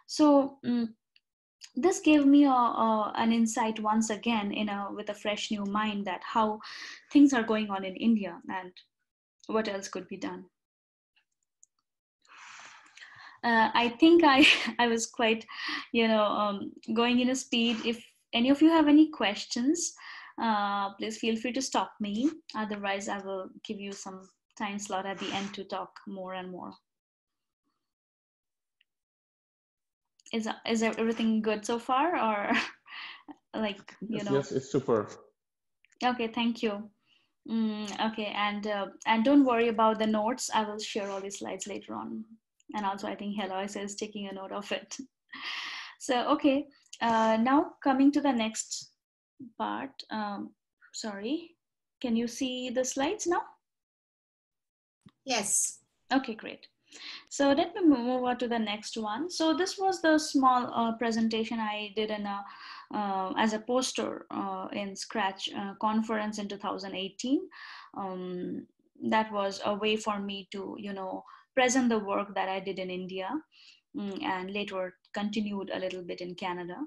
So um, this gave me a, a, an insight once again in a with a fresh new mind that how things are going on in India and what else could be done uh, I think I I was quite, you know, um, going in a speed. If any of you have any questions, uh, please feel free to stop me. Otherwise, I will give you some time slot at the end to talk more and more. Is is everything good so far, or like you yes, know? Yes, it's super. Okay, thank you. Mm, okay, and uh, and don't worry about the notes. I will share all these slides later on and also I think Heloise is taking a note of it. So, okay, uh, now coming to the next part. Um, sorry, can you see the slides now? Yes. Okay, great. So let me move on to the next one. So this was the small uh, presentation I did in a, uh, as a poster uh, in Scratch uh, conference in 2018. Um, that was a way for me to, you know, present the work that I did in India um, and later continued a little bit in Canada.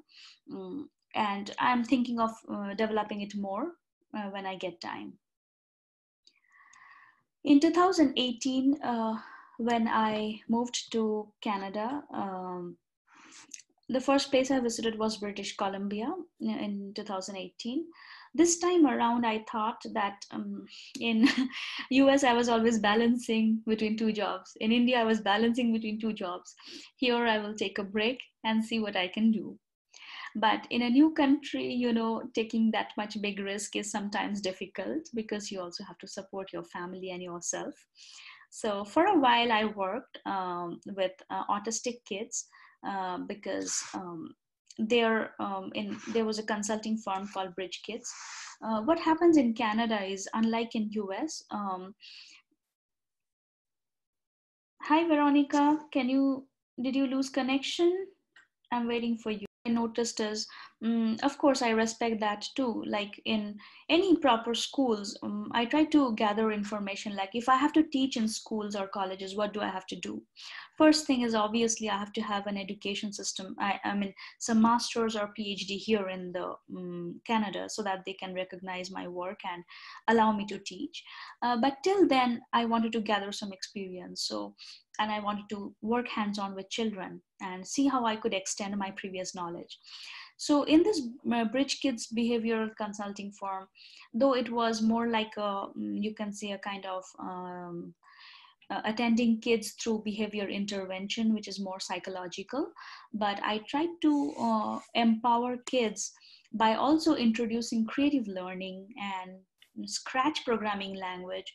Um, and I'm thinking of uh, developing it more uh, when I get time. In 2018, uh, when I moved to Canada, um, the first place I visited was British Columbia in 2018 this time around i thought that um, in us i was always balancing between two jobs. In india i was balancing between two jobs. Here i will take a break and see what i can do. But in a new country you know taking that much big risk is sometimes difficult because you also have to support your family and yourself. So for a while i worked um, with uh, autistic kids uh, because um, there um, in there was a consulting firm called bridge kids. Uh, what happens in canada is unlike in us um, hi veronica can you did you lose connection? I'm waiting for you noticed is um, of course i respect that too. Like in any proper schools um, i try to gather information. Like if i have to teach in schools or colleges what do i have to do? First thing is obviously i have to have an education system. I, I mean some masters or phd here in the um, canada so that they can recognize my work and allow me to teach. Uh, but till then i wanted to gather some experience. So and i wanted to work hands on with children and see how i could extend my previous knowledge so in this uh, Bridge Kids behavioral consulting firm, though it was more like a, mm, you can say a kind of um, uh, attending kids through behavior intervention, which is more psychological. But I tried to uh, empower kids by also introducing creative learning and scratch programming language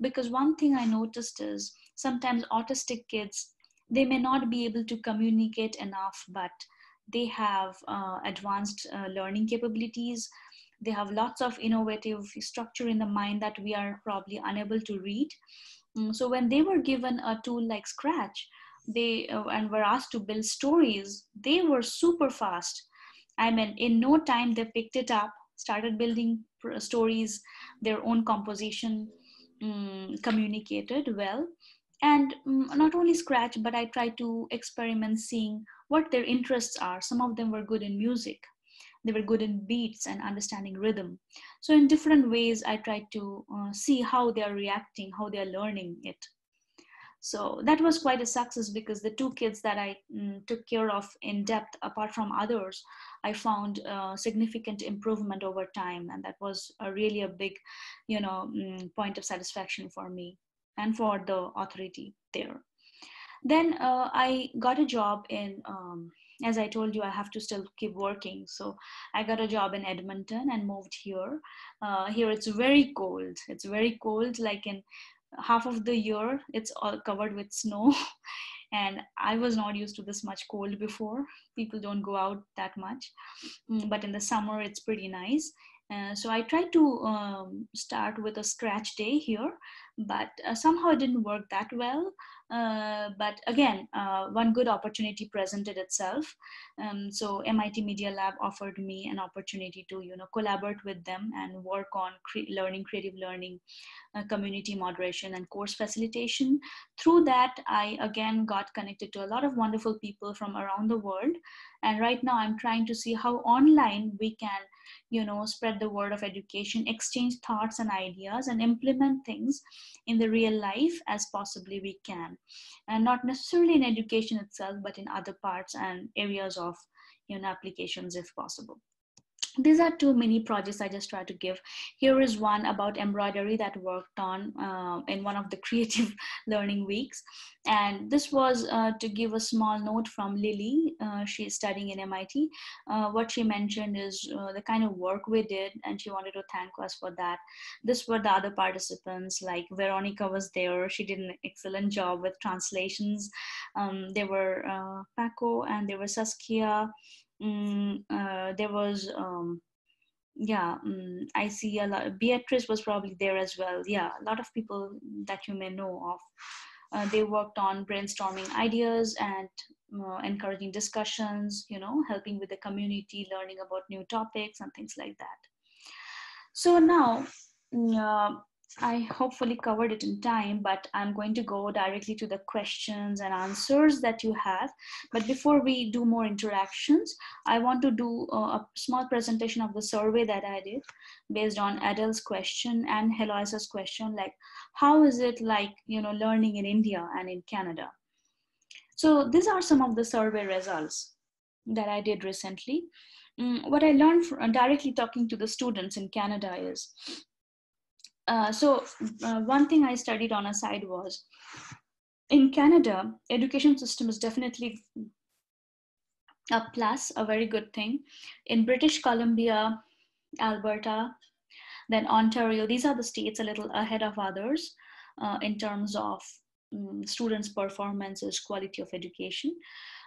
because one thing i noticed is sometimes autistic kids they may not be able to communicate enough but they have uh, advanced uh, learning capabilities. They have lots of innovative structure in the mind that we are probably unable to read. Mm, so when they were given a tool like scratch they uh, and were asked to build stories they were super fast. I mean in no time they picked it up started building stories their own composition um, communicated well and um, not only scratch but i tried to experiment seeing what their interests are. Some of them were good in music. They were good in beats and understanding rhythm. So in different ways i tried to uh, see how they are reacting how they are learning it. So that was quite a success because the two kids that i mm, took care of in depth apart from others i found uh, significant improvement over time. And that was a really a big you know mm, point of satisfaction for me and for the authority there. Then uh, i got a job in um, as i told you i have to still keep working. So i got a job in edmonton and moved here. Uh, here it's very cold. It's very cold like in half of the year it's all covered with snow. And i was not used to this much cold before. People don't go out that much. Mm, but in the summer it's pretty nice. Uh, so I tried to um, start with a scratch day here, but uh, somehow it didn't work that well. Uh, but again, uh, one good opportunity presented itself. Um, so MIT Media Lab offered me an opportunity to, you know, collaborate with them and work on cre- learning, creative learning, Uh, community moderation, and course facilitation. Through that, I again got connected to a lot of wonderful people from around the world. And right now, I'm trying to see how online we can you know spread the word of education exchange thoughts and ideas and implement things in the real life as possibly we can and not necessarily in education itself but in other parts and areas of you know applications if possible these are two mini projects I just try to give. Here is one about embroidery that worked on uh, in one of the creative learning weeks. And this was uh, to give a small note from Lily. Uh, is studying in MIT. Uh, what she mentioned is uh, the kind of work we did, and she wanted to thank us for that. This were the other participants, like Veronica was there. She did an excellent job with translations. Um, there were uh, Paco and there was Saskia mm, uh, there was um, yeah um, i see a lot beatrice was probably there as well. Yeah a lot of people that you may know of. Uh, they worked on brainstorming ideas and uh, encouraging discussions you know helping with the community learning about new topics and things like that. So now mm, uh, I hopefully covered it in time, but I'm going to go directly to the questions and answers that you have. But before we do more interactions, I want to do a small presentation of the survey that I did based on Adele's question and Heloisa's question, like how is it like, you know, learning in India and in Canada? So these are some of the survey results that I did recently. Mm, what I learned from, directly talking to the students in Canada is uh, so uh, one thing I studied on a side was in Canada, education system is definitely a plus, a very good thing. In British Columbia, Alberta, then Ontario, these are the states a little ahead of others uh, in terms of um, students' performances, quality of education.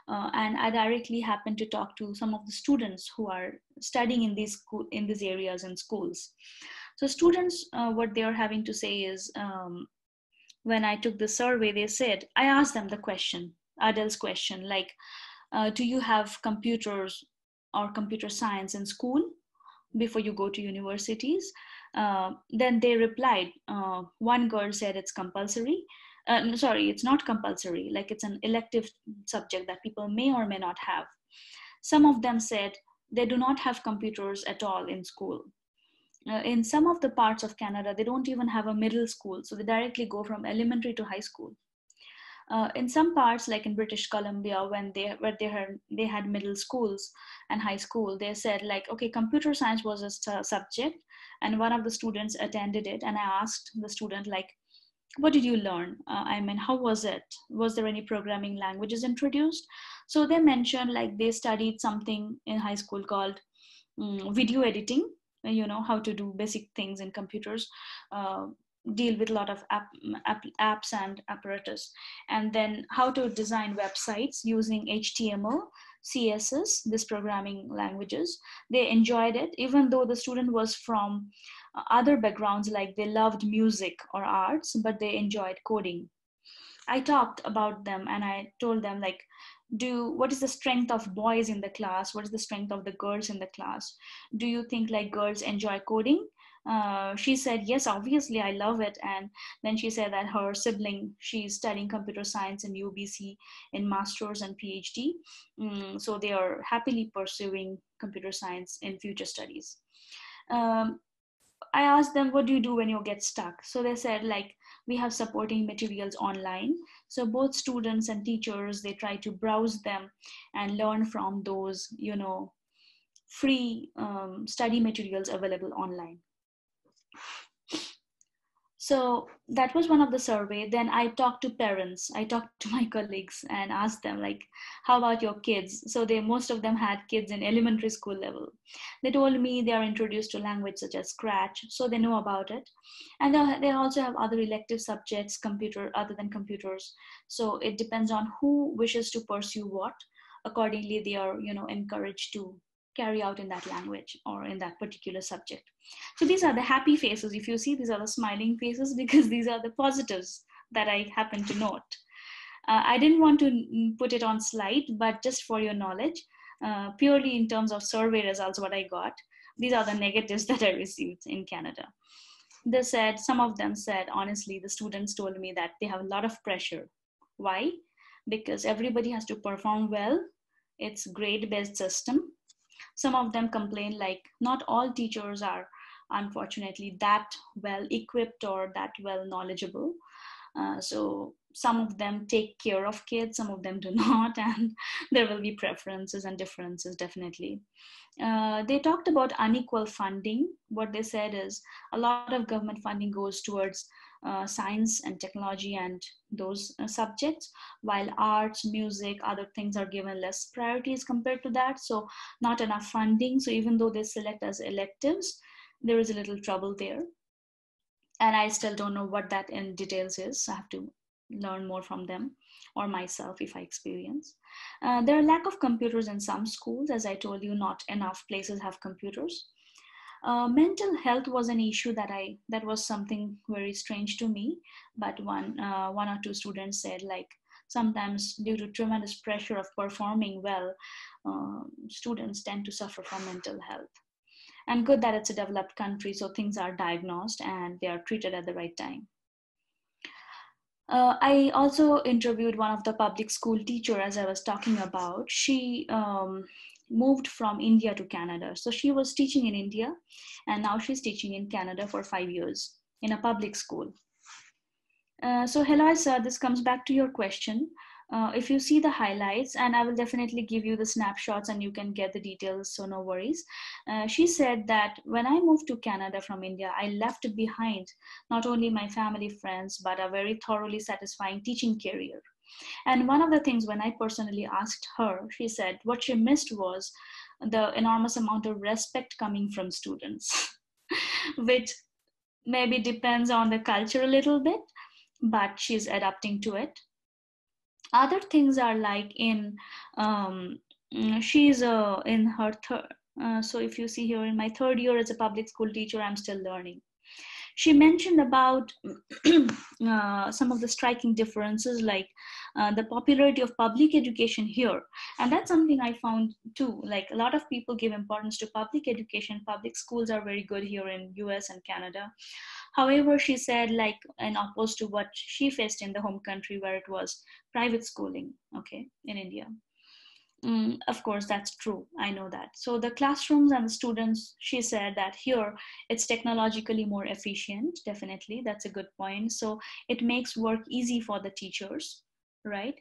Uh, and I directly happened to talk to some of the students who are studying in these in these areas and schools. So students, uh, what they are having to say is, um, when I took the survey, they said, I asked them the question, Adele's question, like, uh, do you have computers or computer science in school before you go to universities? Uh, then they replied, uh, one girl said it's compulsory. Uh, sorry, it's not compulsory, like it's an elective subject that people may or may not have. Some of them said they do not have computers at all in school uh, in some of the parts of Canada, they don't even have a middle school. So they directly go from elementary to high school. Uh, in some parts, like in British Columbia, when they where they had they had middle schools and high school, they said like, okay, computer science was a subject, and one of the students attended it, and I asked the student like, what did you learn? Uh, I mean, how was it? Was there any programming languages introduced? So they mentioned like they studied something in high school called um, video editing, you know, how to do basic things in computers, uh, deal with a lot of app, app, apps and apparatus, and then how to design websites using HTML, CSS, this programming languages. They enjoyed it, even though the student was from other backgrounds like they loved music or arts but they enjoyed coding i talked about them and i told them like do what is the strength of boys in the class? What is the strength of the girls in the class? Do you think like girls enjoy coding? Uh, she said yes obviously i love it. And then she said that her sibling she's studying computer science in ubc in masters and phd mm, so they are happily pursuing computer science in future studies. Um, I asked them, what do you do when you get stuck? So they said, like, we have supporting materials online. So both students and teachers, they try to browse them and learn from those, you know, free um, study materials available online so that was one of the survey. Then i talked to parents. I talked to my colleagues and asked them like how about your kids? So they most of them had kids in elementary school level. They told me they are introduced to language such as scratch so they know about it. And they also have other elective subjects computer other than computers. So it depends on who wishes to pursue what. Accordingly they are you know encouraged to carry out in that language or in that particular subject. So these are the happy faces. If you see, these are the smiling faces because these are the positives that I happen to note. Uh, I didn't want to put it on slide, but just for your knowledge, uh, purely in terms of survey results, what I got, these are the negatives that I received in Canada. They said, some of them said, honestly, the students told me that they have a lot of pressure. Why? Because everybody has to perform well. It's grade-based system some of them complain like not all teachers are unfortunately that well equipped or that well knowledgeable. Uh, so some of them take care of kids some of them do not and there will be preferences and differences definitely. Uh, they talked about unequal funding. What they said is a lot of government funding goes towards uh, science and technology and those uh, subjects while arts music other things are given less priorities compared to that so not enough funding. So even though they select as electives there is a little trouble there. And i still don't know what that in details is. I have to learn more from them or myself if i experience. Uh, there are lack of computers in some schools. As i told you not enough places have computers uh, mental health was an issue that I that was something very strange to me. But one uh, one or two students said like sometimes due to tremendous pressure of performing well, uh, students tend to suffer from mental health. And good that it's a developed country, so things are diagnosed and they are treated at the right time. Uh, I also interviewed one of the public school teacher as I was talking about. She um, moved from India to Canada. So she was teaching in India and now she's teaching in Canada for five years in a public school. Uh, so Heloisa, this comes back to your question. Uh, if you see the highlights, and I will definitely give you the snapshots and you can get the details, so no worries. Uh, she said that when I moved to Canada from India, I left behind not only my family, friends, but a very thoroughly satisfying teaching career. And one of the things when I personally asked her, she said what she missed was the enormous amount of respect coming from students, which maybe depends on the culture a little bit, but she's adapting to it. Other things are like in, um, she's uh, in her third, uh, so if you see here in my third year as a public school teacher, I'm still learning she mentioned about uh, some of the striking differences like uh, the popularity of public education here. And that's something i found too like a lot of people give importance to public education. Public schools are very good here in us and canada. However she said like and opposed to what she faced in the home country where it was private schooling okay in india Mm, of course, that's true. I know that. So the classrooms and the students, she said that here it's technologically more efficient. Definitely, that's a good point. So it makes work easy for the teachers, right?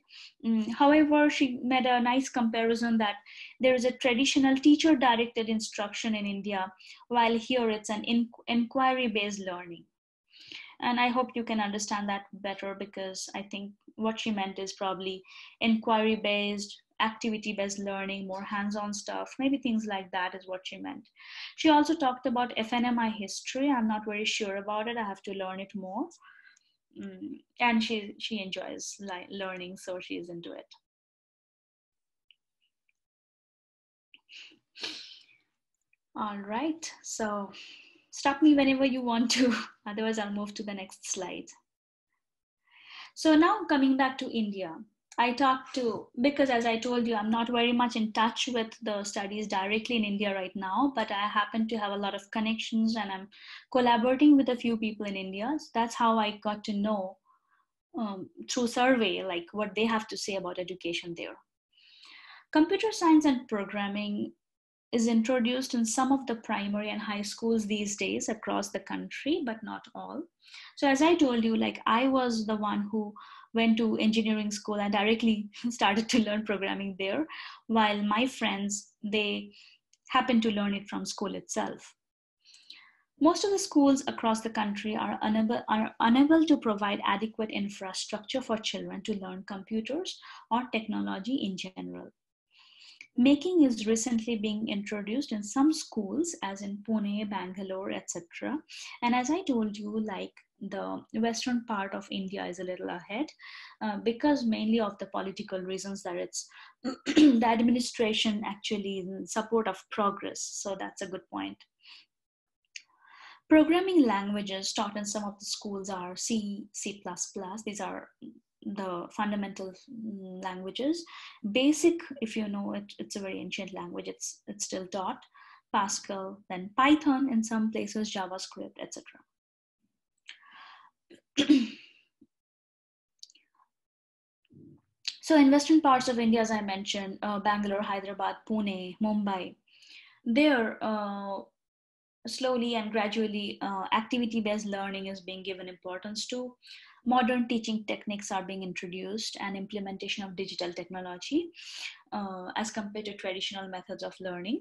Mm, however, she made a nice comparison that there is a traditional teacher-directed instruction in India, while here it's an in- inquiry-based learning. and i hope you can understand that better because i think what she meant is probably inquiry based activity based learning more hands on stuff maybe things like that is what she meant. She also talked about fnmi history. I'm not very sure about it. I have to learn it more. Mm, and she she enjoys like learning so she's into it. All right so stop me whenever you want to. Otherwise i'll move to the next slide. So now coming back to india I talked to, because as I told you, I'm not very much in touch with the studies directly in India right now, but I happen to have a lot of connections and I'm collaborating with a few people in India. So that's how I got to know um, through survey, like what they have to say about education there. Computer science and programming is introduced in some of the primary and high schools these days across the country, but not all. So as I told you, like I was the one who went to engineering school and directly started to learn programming there while my friends they happened to learn it from school itself most of the schools across the country are unable, are unable to provide adequate infrastructure for children to learn computers or technology in general. Making is recently being introduced in some schools, as in Pune, Bangalore, etc. And as I told you, like the western part of India is a little ahead uh, because mainly of the political reasons that it's the administration actually in support of progress. So that's a good point. Programming languages taught in some of the schools are C, C++. These are the fundamental languages. Basic, if you know it, it's a very ancient language. It's it's still taught. Pascal, then Python in some places, JavaScript, etc. so in western parts of India, as I mentioned, uh, Bangalore, Hyderabad, Pune, Mumbai, there uh, slowly and gradually uh, activity-based learning is being given importance to. Modern teaching techniques are being introduced and implementation of digital technology uh, as compared to traditional methods of learning.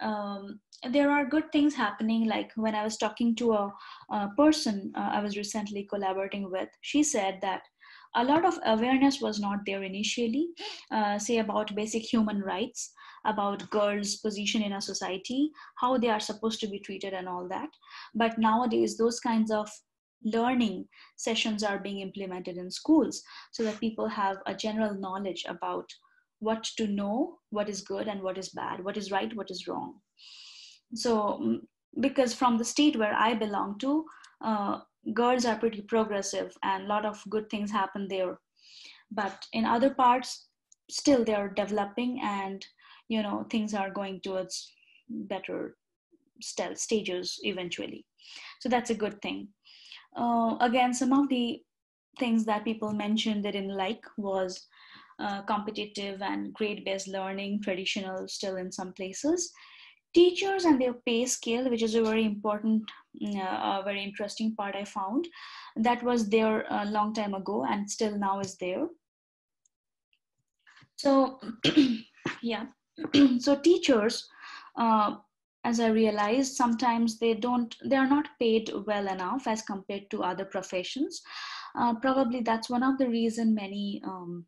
Um, there are good things happening. Like when I was talking to a, a person uh, I was recently collaborating with, she said that a lot of awareness was not there initially, uh, say about basic human rights, about girls' position in a society, how they are supposed to be treated, and all that. But nowadays, those kinds of learning sessions are being implemented in schools so that people have a general knowledge about what to know, what is good and what is bad, what is right, what is wrong. So, mm, because from the state where I belong to, uh, girls are pretty progressive and a lot of good things happen there. But in other parts, still they are developing and you know things are going towards better st- stages eventually. So that's a good thing. Uh, again, some of the things that people mentioned they didn't like was uh, competitive and grade based learning, traditional still in some places. Teachers and their pay scale, which is a very important, mm, uh, very interesting part I found, that was there a long time ago and still now is there. So, yeah, so teachers, uh, as I realized, sometimes they don't, they are not paid well enough as compared to other professions. Uh, probably that's one of the reason many um,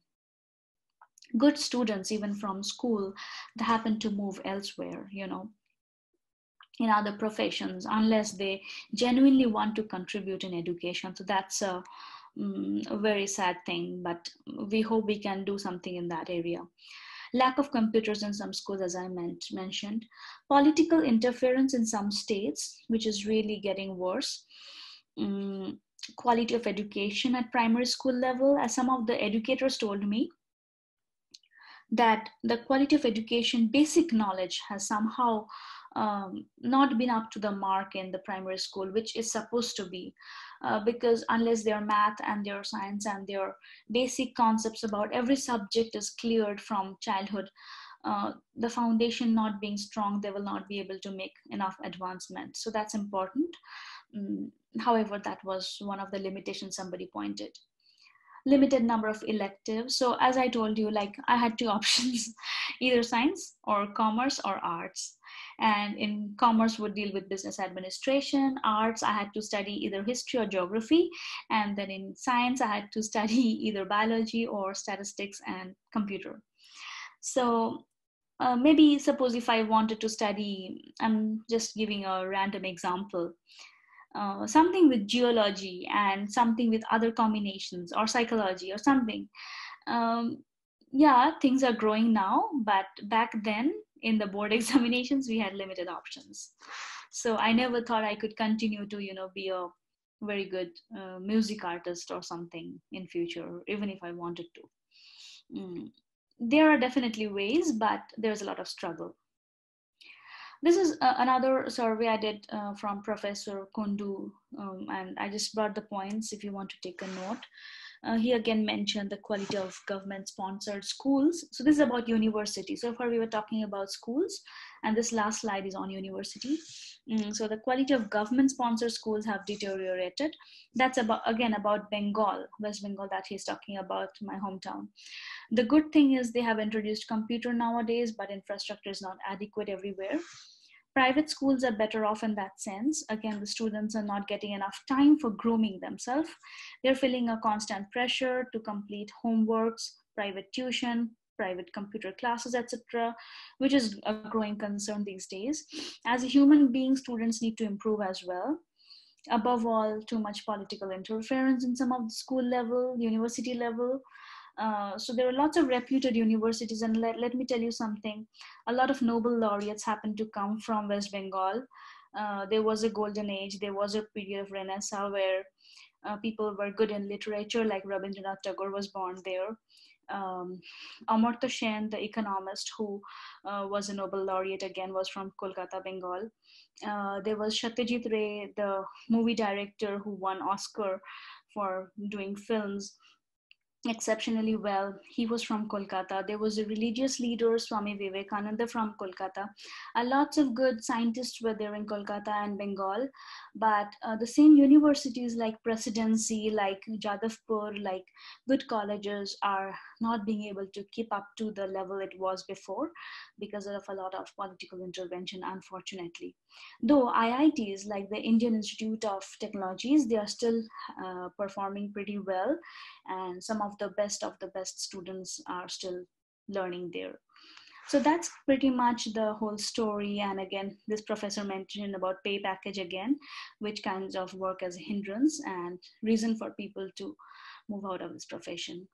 good students even from school happen to move elsewhere you know in other professions unless they genuinely want to contribute in education so that's a, um, a very sad thing but we hope we can do something in that area lack of computers in some schools as i mentioned political interference in some states which is really getting worse um, quality of education at primary school level as some of the educators told me that the quality of education, basic knowledge has somehow um, not been up to the mark in the primary school, which is supposed to be. Uh, because unless their math and their science and their basic concepts about every subject is cleared from childhood, uh, the foundation not being strong, they will not be able to make enough advancement. So that's important. Um, however, that was one of the limitations somebody pointed limited number of electives. So as I told you, like I had two options, either science or commerce or arts. And in commerce would deal with business administration. Arts, I had to study either history or geography. And then in science, I had to study either biology or statistics and computer. So uh, maybe suppose if I wanted to study, I'm just giving a random example. Uh, something with geology and something with other combinations or psychology or something. Um, yeah, things are growing now, but back then in the board examinations, we had limited options. So I never thought I could continue to, you know, be a very good uh, music artist or something in future, even if I wanted to. Mm. There are definitely ways, but there's a lot of struggle. This is uh, another survey I did uh, from Professor Kundu, um, and I just brought the points if you want to take a note. Uh, he again mentioned the quality of government sponsored schools. So this is about university. So far we were talking about schools and this last slide is on university. Mm, so the quality of government sponsored schools have deteriorated. That's about, again, about Bengal, West Bengal that he's talking about, my hometown. The good thing is they have introduced computer nowadays, but infrastructure is not adequate everywhere private schools are better off in that sense. Again, the students are not getting enough time for grooming themselves. They're feeling a constant pressure to complete homeworks, private tuition, private computer classes, etc., which is a growing concern these days. As a human being, students need to improve as well. Above all, too much political interference in some of the school level, university level, uh, so there are lots of reputed universities, and let, let me tell you something. A lot of Nobel laureates happen to come from West Bengal. Uh, there was a golden age. There was a period of Renaissance where uh, people were good in literature, like Rabindranath Tagore was born there. Um, Amartya Sen, the economist who uh, was a Nobel laureate again, was from Kolkata, Bengal. Uh, there was Satyajit Ray, the movie director who won Oscar for doing films exceptionally well. He was from Kolkata. There was a religious leader, Swami Vivekananda from Kolkata. Uh, lots of good scientists were there in Kolkata and Bengal. But uh, the same universities like Presidency, like Jadavpur, like good colleges are not being able to keep up to the level it was before because of a lot of political intervention, unfortunately. Though IITs, like the Indian Institute of Technologies, they are still uh, performing pretty well. And some of the best of the best students are still learning there so that's pretty much the whole story and again this professor mentioned about pay package again which kinds of work as a hindrance and reason for people to move out of this profession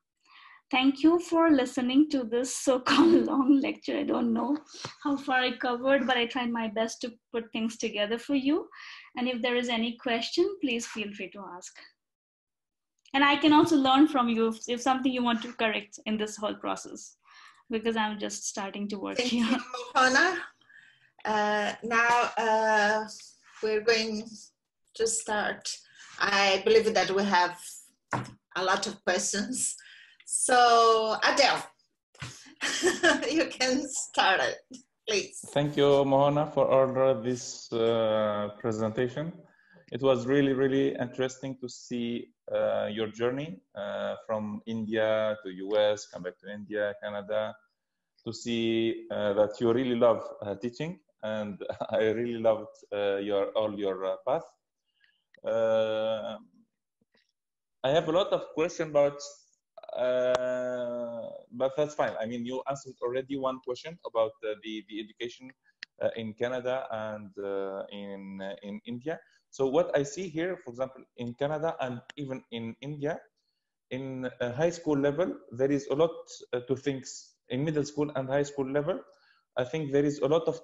thank you for listening to this so-called long lecture i don't know how far i covered but i tried my best to put things together for you and if there is any question please feel free to ask and i can also learn from you if, if something you want to correct in this whole process because i'm just starting to work Thank here you. Uh, now uh, we're going to start. I believe that we have a lot of questions. So Adele, you can start it, please. Thank you, Mohona, for all this uh, presentation. It was really, really interesting to see uh, your journey uh, from India to US, come back to India, Canada, to see uh, that you really love uh, teaching, and I really loved uh, your all your path. I have a lot of questions about uh, but that's fine. I mean, you answered already one question about uh, the the education uh, in Canada and in in India. So what I see here, for example, in Canada and even in India, in high school level, there is a lot to think in middle school and high school level. I think there is a lot of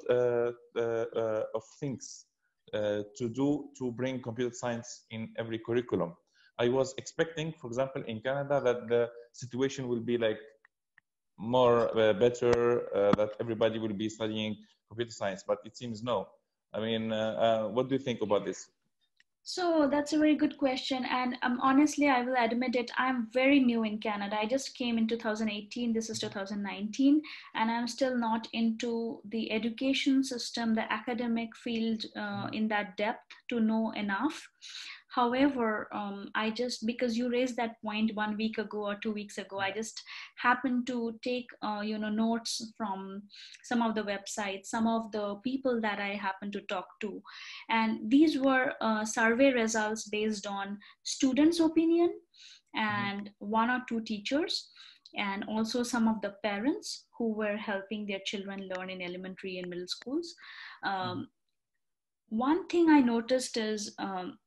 of things to do to bring computer science in every curriculum. I was expecting, for example, in Canada, that the situation will be like more uh, better, uh, that everybody will be studying computer science, but it seems no. I mean, uh, uh what do you think about this? So that's a very good question. And um, honestly, I will admit it, I'm very new in Canada. I just came in 2018, this is 2019, and I'm still not into the education system, the academic field uh, in that depth to know enough. However, um, I just, because you raised that point one week ago or two weeks ago, I just happened to take, uh, you know, notes from some of the websites, some of the people that I happened to talk to. And these were uh, survey results based on students' opinion and mm-hmm. one or two teachers and also some of the parents who were helping their children learn in elementary and middle schools. Um, mm-hmm. One thing I noticed is um,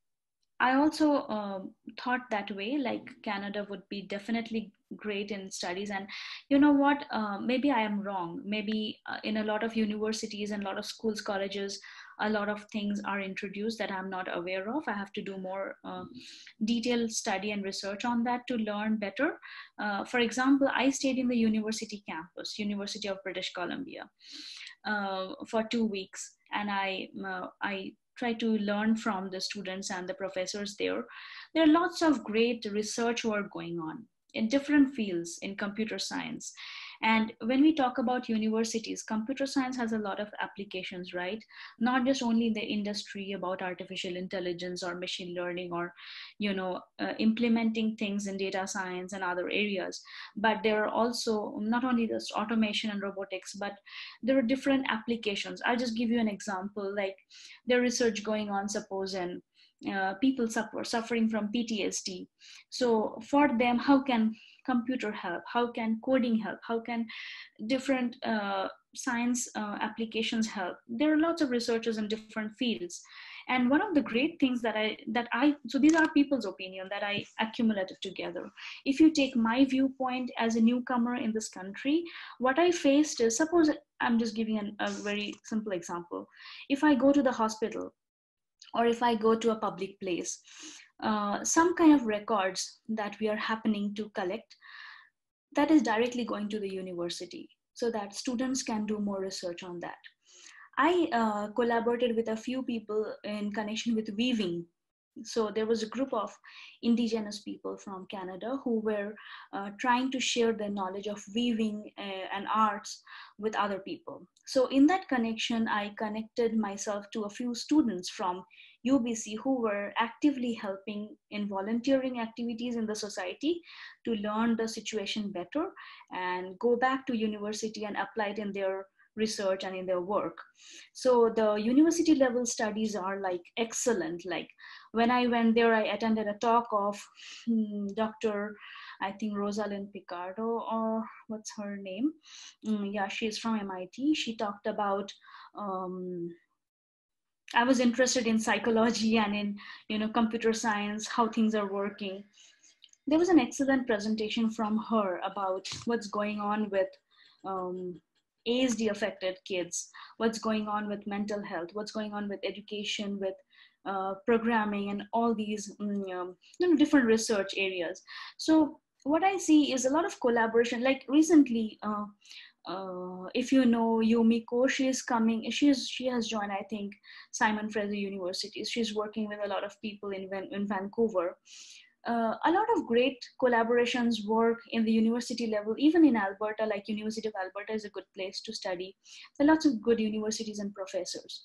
I also uh, thought that way, like Canada would be definitely great in studies. And you know what? Uh, maybe I am wrong. Maybe uh, in a lot of universities and a lot of schools, colleges, a lot of things are introduced that I'm not aware of. I have to do more uh, detailed study and research on that to learn better. Uh, for example, I stayed in the university campus, University of British Columbia, uh, for two weeks, and I uh, I try to learn from the students and the professors there. There are lots of great research work going on in different fields in computer science. And when we talk about universities, computer science has a lot of applications, right? Not just only in the industry about artificial intelligence or machine learning or, you know, uh, implementing things in data science and other areas, but there are also not only this automation and robotics, but there are different applications. I'll just give you an example. Like there research going on, suppose and uh, people suffer suffering from PTSD. So for them, how can computer help? How can coding help? How can different uh, science uh, applications help? There are lots of researchers in different fields. And one of the great things that I that I so these are people's opinion that I accumulated together. If you take my viewpoint as a newcomer in this country, what I faced is suppose I'm just giving an, a very simple example. If I go to the hospital or if I go to a public place, uh, some kind of records that we are happening to collect that is directly going to the university so that students can do more research on that. I uh, collaborated with a few people in connection with weaving so there was a group of indigenous people from canada who were uh, trying to share their knowledge of weaving uh, and arts with other people so in that connection i connected myself to a few students from ubc who were actively helping in volunteering activities in the society to learn the situation better and go back to university and apply it in their research and in their work. So the university level studies are like excellent. Like when i went there i attended a talk of hmm, dr i think rosalind picardo or what's her name? Mm, yeah she's from mit she talked about um, i was interested in psychology and in you know computer science how things are working there was an excellent presentation from her about what's going on with um, ASD affected kids, what's going on with mental health, what's going on with education, with uh, programming, and all these mm, um, you know, different research areas. So what I see is a lot of collaboration. Like recently, uh, uh, if you know Yumiko, she is coming. She's she has joined, I think, Simon Fraser University. She's working with a lot of people in in Vancouver, uh, a lot of great collaborations work in the university level even in alberta like university of alberta is a good place to study there are lots of good universities and professors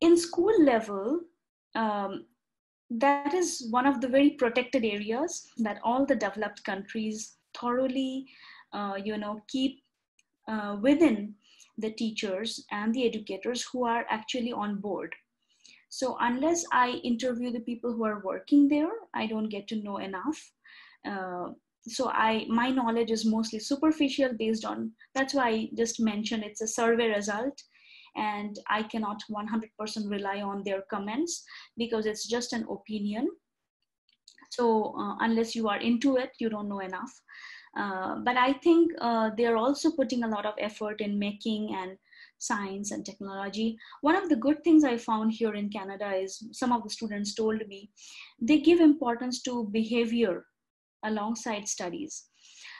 in school level um, that is one of the very protected areas that all the developed countries thoroughly uh, you know keep uh, within the teachers and the educators who are actually on board so unless I interview the people who are working there, I don't get to know enough. Uh, so I my knowledge is mostly superficial based on that's why I just mentioned it's a survey result and I cannot 100% rely on their comments because it's just an opinion. So uh, unless you are into it, you don't know enough. Uh, but I think uh, they're also putting a lot of effort in making and science and technology. One of the good things I found here in Canada is some of the students told me they give importance to behavior alongside studies.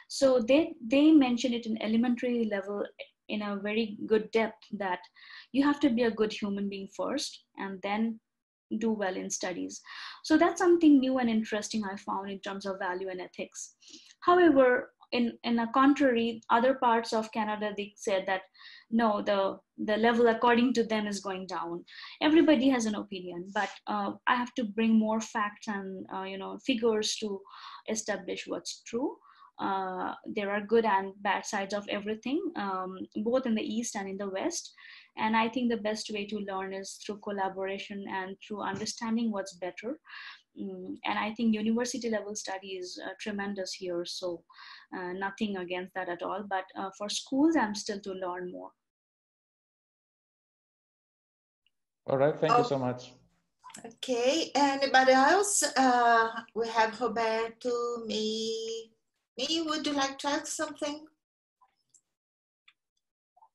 So they, they mention it in elementary level in a very good depth that you have to be a good human being first and then do well in studies. So that's something new and interesting I found in terms of value and ethics. However, in in a contrary, other parts of Canada they said that no, the the level according to them is going down. Everybody has an opinion, but uh, I have to bring more facts and uh, you know figures to establish what's true. Uh, there are good and bad sides of everything, um, both in the east and in the west. And I think the best way to learn is through collaboration and through understanding what's better. Mm, and I think university level study is uh, tremendous here. So uh, nothing against that at all. But uh, for schools, I'm still to learn more. All right. Thank oh. you so much. Okay. Anybody else? Uh, we have Roberto, me. Me, would you like to ask something?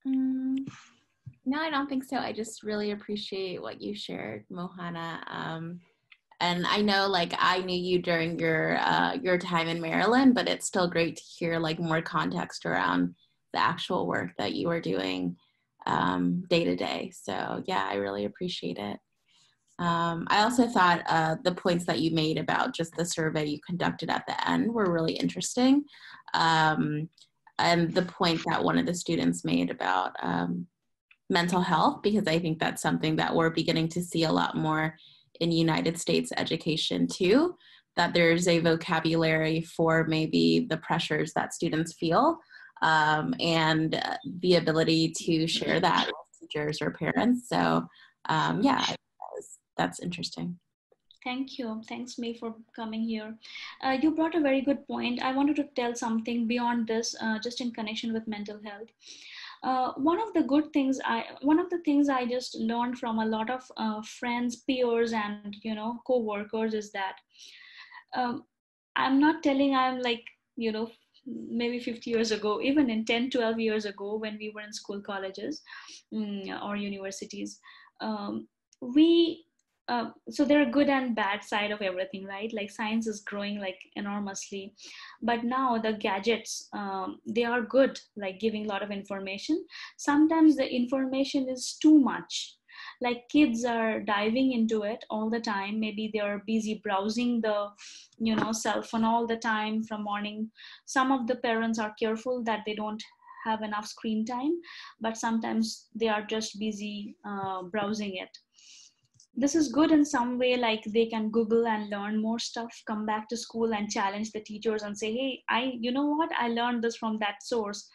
Mm, no, I don't think so. I just really appreciate what you shared, Mohona. Um, and I know, like, I knew you during your uh, your time in Maryland, but it's still great to hear like more context around the actual work that you are doing um, day to day. So yeah, I really appreciate it. Um, I also thought uh, the points that you made about just the survey you conducted at the end were really interesting. Um, and the point that one of the students made about um, mental health, because I think that's something that we're beginning to see a lot more in United States education too, that there's a vocabulary for maybe the pressures that students feel um, and the ability to share that with teachers or parents. So um, yeah, that's interesting. Thank you. Thanks, May, for coming here. Uh, you brought a very good point. I wanted to tell something beyond this, uh, just in connection with mental health. Uh, one of the good things I, one of the things I just learned from a lot of uh, friends, peers, and you know, co-workers is that um, I'm not telling I'm like you know maybe 50 years ago even in 10 12 years ago when we were in school colleges um, or universities um, we uh, so there are good and bad side of everything right? Like science is growing like enormously. But now the gadgets um, they are good like giving a lot of information. Sometimes the information is too much. Like kids are diving into it all the time. Maybe they are busy browsing the you know cell phone all the time from morning. Some of the parents are careful that they don't have enough screen time but sometimes they are just busy uh, browsing it this is good in some way like they can google and learn more stuff come back to school and challenge the teachers and say hey i you know what? I learned this from that source.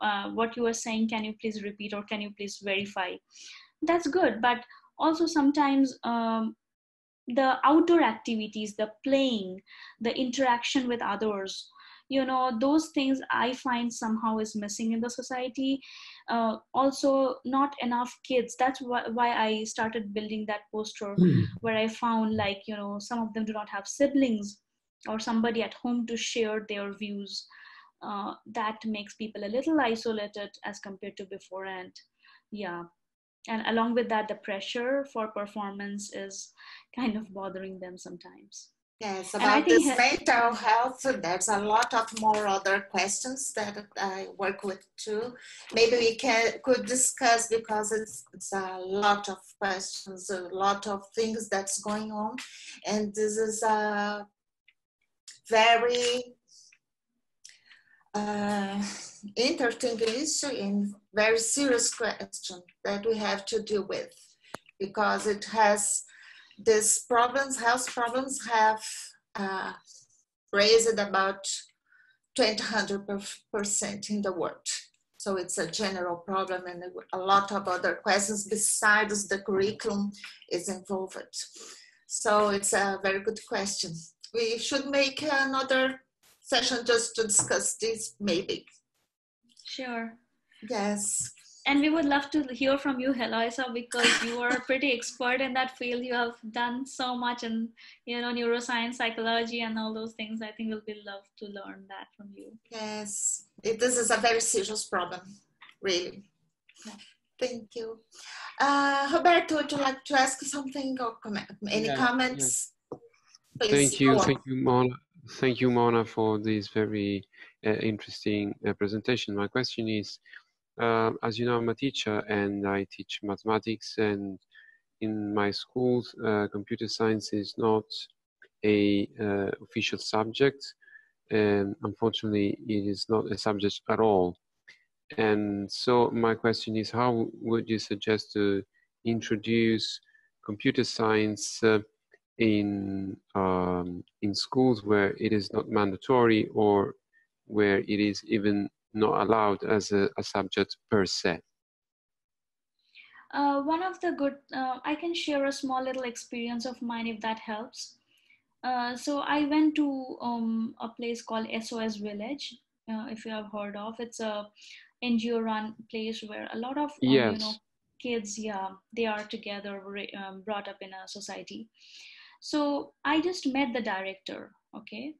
Uh, what you are saying can you please repeat or can you please verify? That's good but also sometimes um, the outdoor activities the playing the interaction with others you know those things i find somehow is missing in the society. Uh, also not enough kids. That's why, why i started building that poster mm. where i found like you know some of them do not have siblings or somebody at home to share their views. Uh, that makes people a little isolated as compared to before and yeah. And along with that the pressure for performance is kind of bothering them sometimes Yes, about this mental health, there's a lot of more other questions that I work with too. Maybe we can could discuss because it's, it's a lot of questions, a lot of things that's going on. And this is a very uh, interesting issue and very serious question that we have to deal with because it has these problems, health problems have uh, raised about 200% in the world. So it's a general problem and a lot of other questions besides the curriculum is involved. So it's a very good question. We should make another session just to discuss this maybe. Sure. Yes and we would love to hear from you Heloisa because you are pretty expert in that field. You have done so much in you know neuroscience psychology and all those things. I think we'll be love to learn that from you. Yes. It, this is a very serious problem really. Yeah. thank you. Uh, roberto would you like to ask something or comment any yeah, comments? yeah. thank you thank you mona. Thank you mona for this very uh, interesting uh, presentation. My question is uh, as you know, I'm a teacher and I teach mathematics and in my schools, uh, computer science is not a uh, official subject and unfortunately, it is not a subject at all. And so, my question is how would you suggest to introduce computer science uh, in, um, in schools where it is not mandatory or where it is even not allowed as a, a subject per se? Uh, one of the good, uh, I can share a small little experience of mine if that helps. Uh, so I went to um, a place called SOS Village, uh, if you have heard of. It's a NGO run place where a lot of um, yes. you know kids, yeah, they are together, um, brought up in a society. So I just met the director. Okay,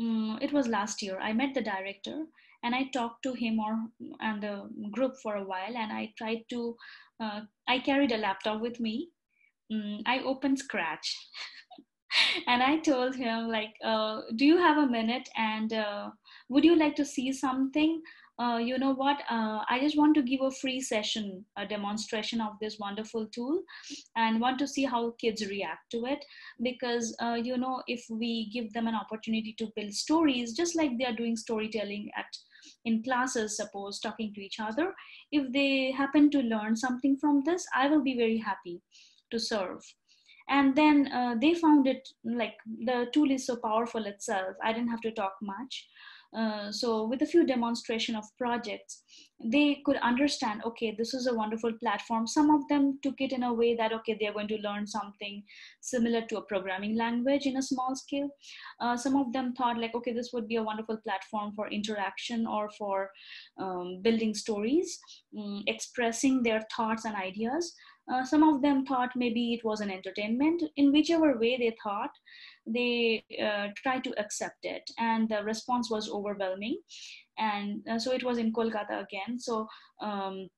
mm, it was last year. I met the director and I talked to him or and the group for a while, and I tried to. Uh, I carried a laptop with me. Mm, I opened Scratch. and I told him like, uh, "Do you have a minute? And uh, would you like to see something? Uh, you know what? Uh, I just want to give a free session, a demonstration of this wonderful tool, and want to see how kids react to it. Because uh, you know, if we give them an opportunity to build stories, just like they are doing storytelling at in classes, suppose talking to each other, if they happen to learn something from this, I will be very happy to serve. And then uh, they found it like the tool is so powerful itself i didn't have to talk much uh, so with a few demonstration of projects they could understand okay this is a wonderful platform. Some of them took it in a way that okay they're going to learn something similar to a programming language in a small scale. Uh, some of them thought like okay this would be a wonderful platform for interaction or for um, building stories um, expressing their thoughts and ideas. Uh, some of them thought maybe it was an entertainment. In whichever way they thought, they uh, tried to accept it, and the response was overwhelming. And uh, so it was in Kolkata again. So um,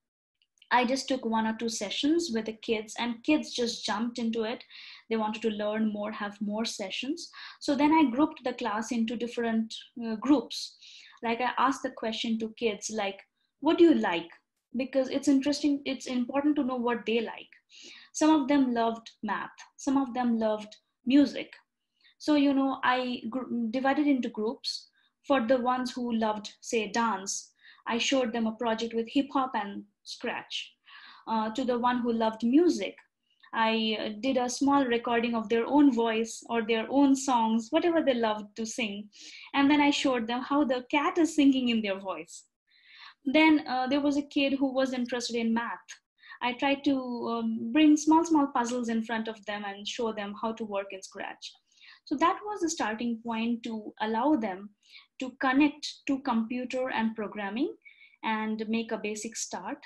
I just took one or two sessions with the kids, and kids just jumped into it. They wanted to learn more, have more sessions. So then I grouped the class into different uh, groups. Like I asked the question to kids, like, what do you like? because it's interesting it's important to know what they like some of them loved math some of them loved music so you know i gr- divided into groups for the ones who loved say dance i showed them a project with hip hop and scratch uh, to the one who loved music I uh, did a small recording of their own voice or their own songs, whatever they loved to sing. And then I showed them how the cat is singing in their voice. Then uh, there was a kid who was interested in math. I tried to um, bring small, small puzzles in front of them and show them how to work in Scratch. So that was the starting point to allow them to connect to computer and programming and make a basic start.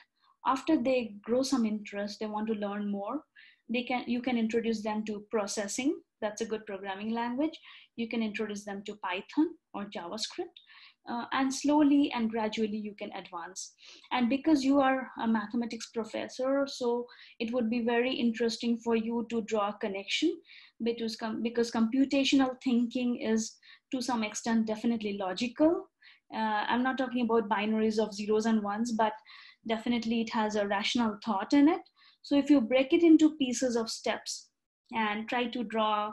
After they grow some interest, they want to learn more, they can you can introduce them to processing. That's a good programming language. You can introduce them to Python or JavaScript uh, and slowly and gradually you can advance and because you are a mathematics professor so it would be very interesting for you to draw a connection because, because computational thinking is to some extent definitely logical. Uh, i'm not talking about binaries of zeros and ones but definitely it has a rational thought in it. So if you break it into pieces of steps and try to draw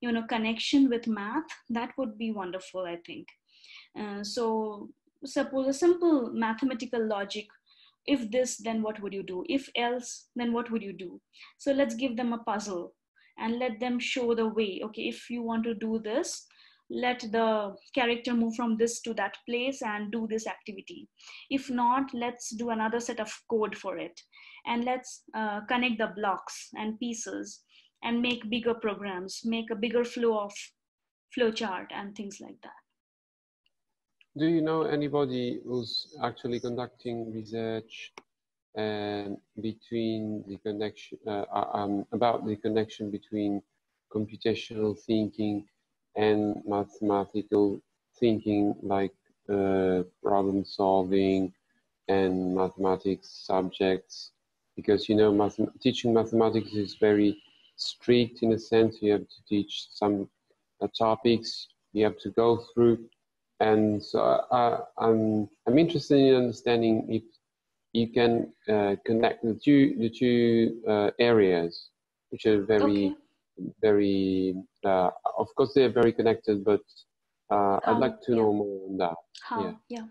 you know connection with math that would be wonderful i think. Uh, so suppose a simple mathematical logic if this then what would you do? If else then what would you do? So let's give them a puzzle and let them show the way okay? If you want to do this let the character move from this to that place and do this activity. If not let's do another set of code for it. And let's uh, connect the blocks and pieces and make bigger programs make a bigger flow of flow chart and things like that. Do you know anybody who's actually conducting research and between the connection uh, uh, um, about the connection between computational thinking and mathematical thinking like uh, problem solving and mathematics subjects. Because you know math teaching mathematics is very strict in a sense. You have to teach some uh, topics you have to go through. And so uh, I'm I'm interested in understanding if you can uh, connect the two the two uh, areas, which are very okay. very uh, of course they're very connected, but uh, I'd like to yeah. know more on that. How? Yeah. yeah.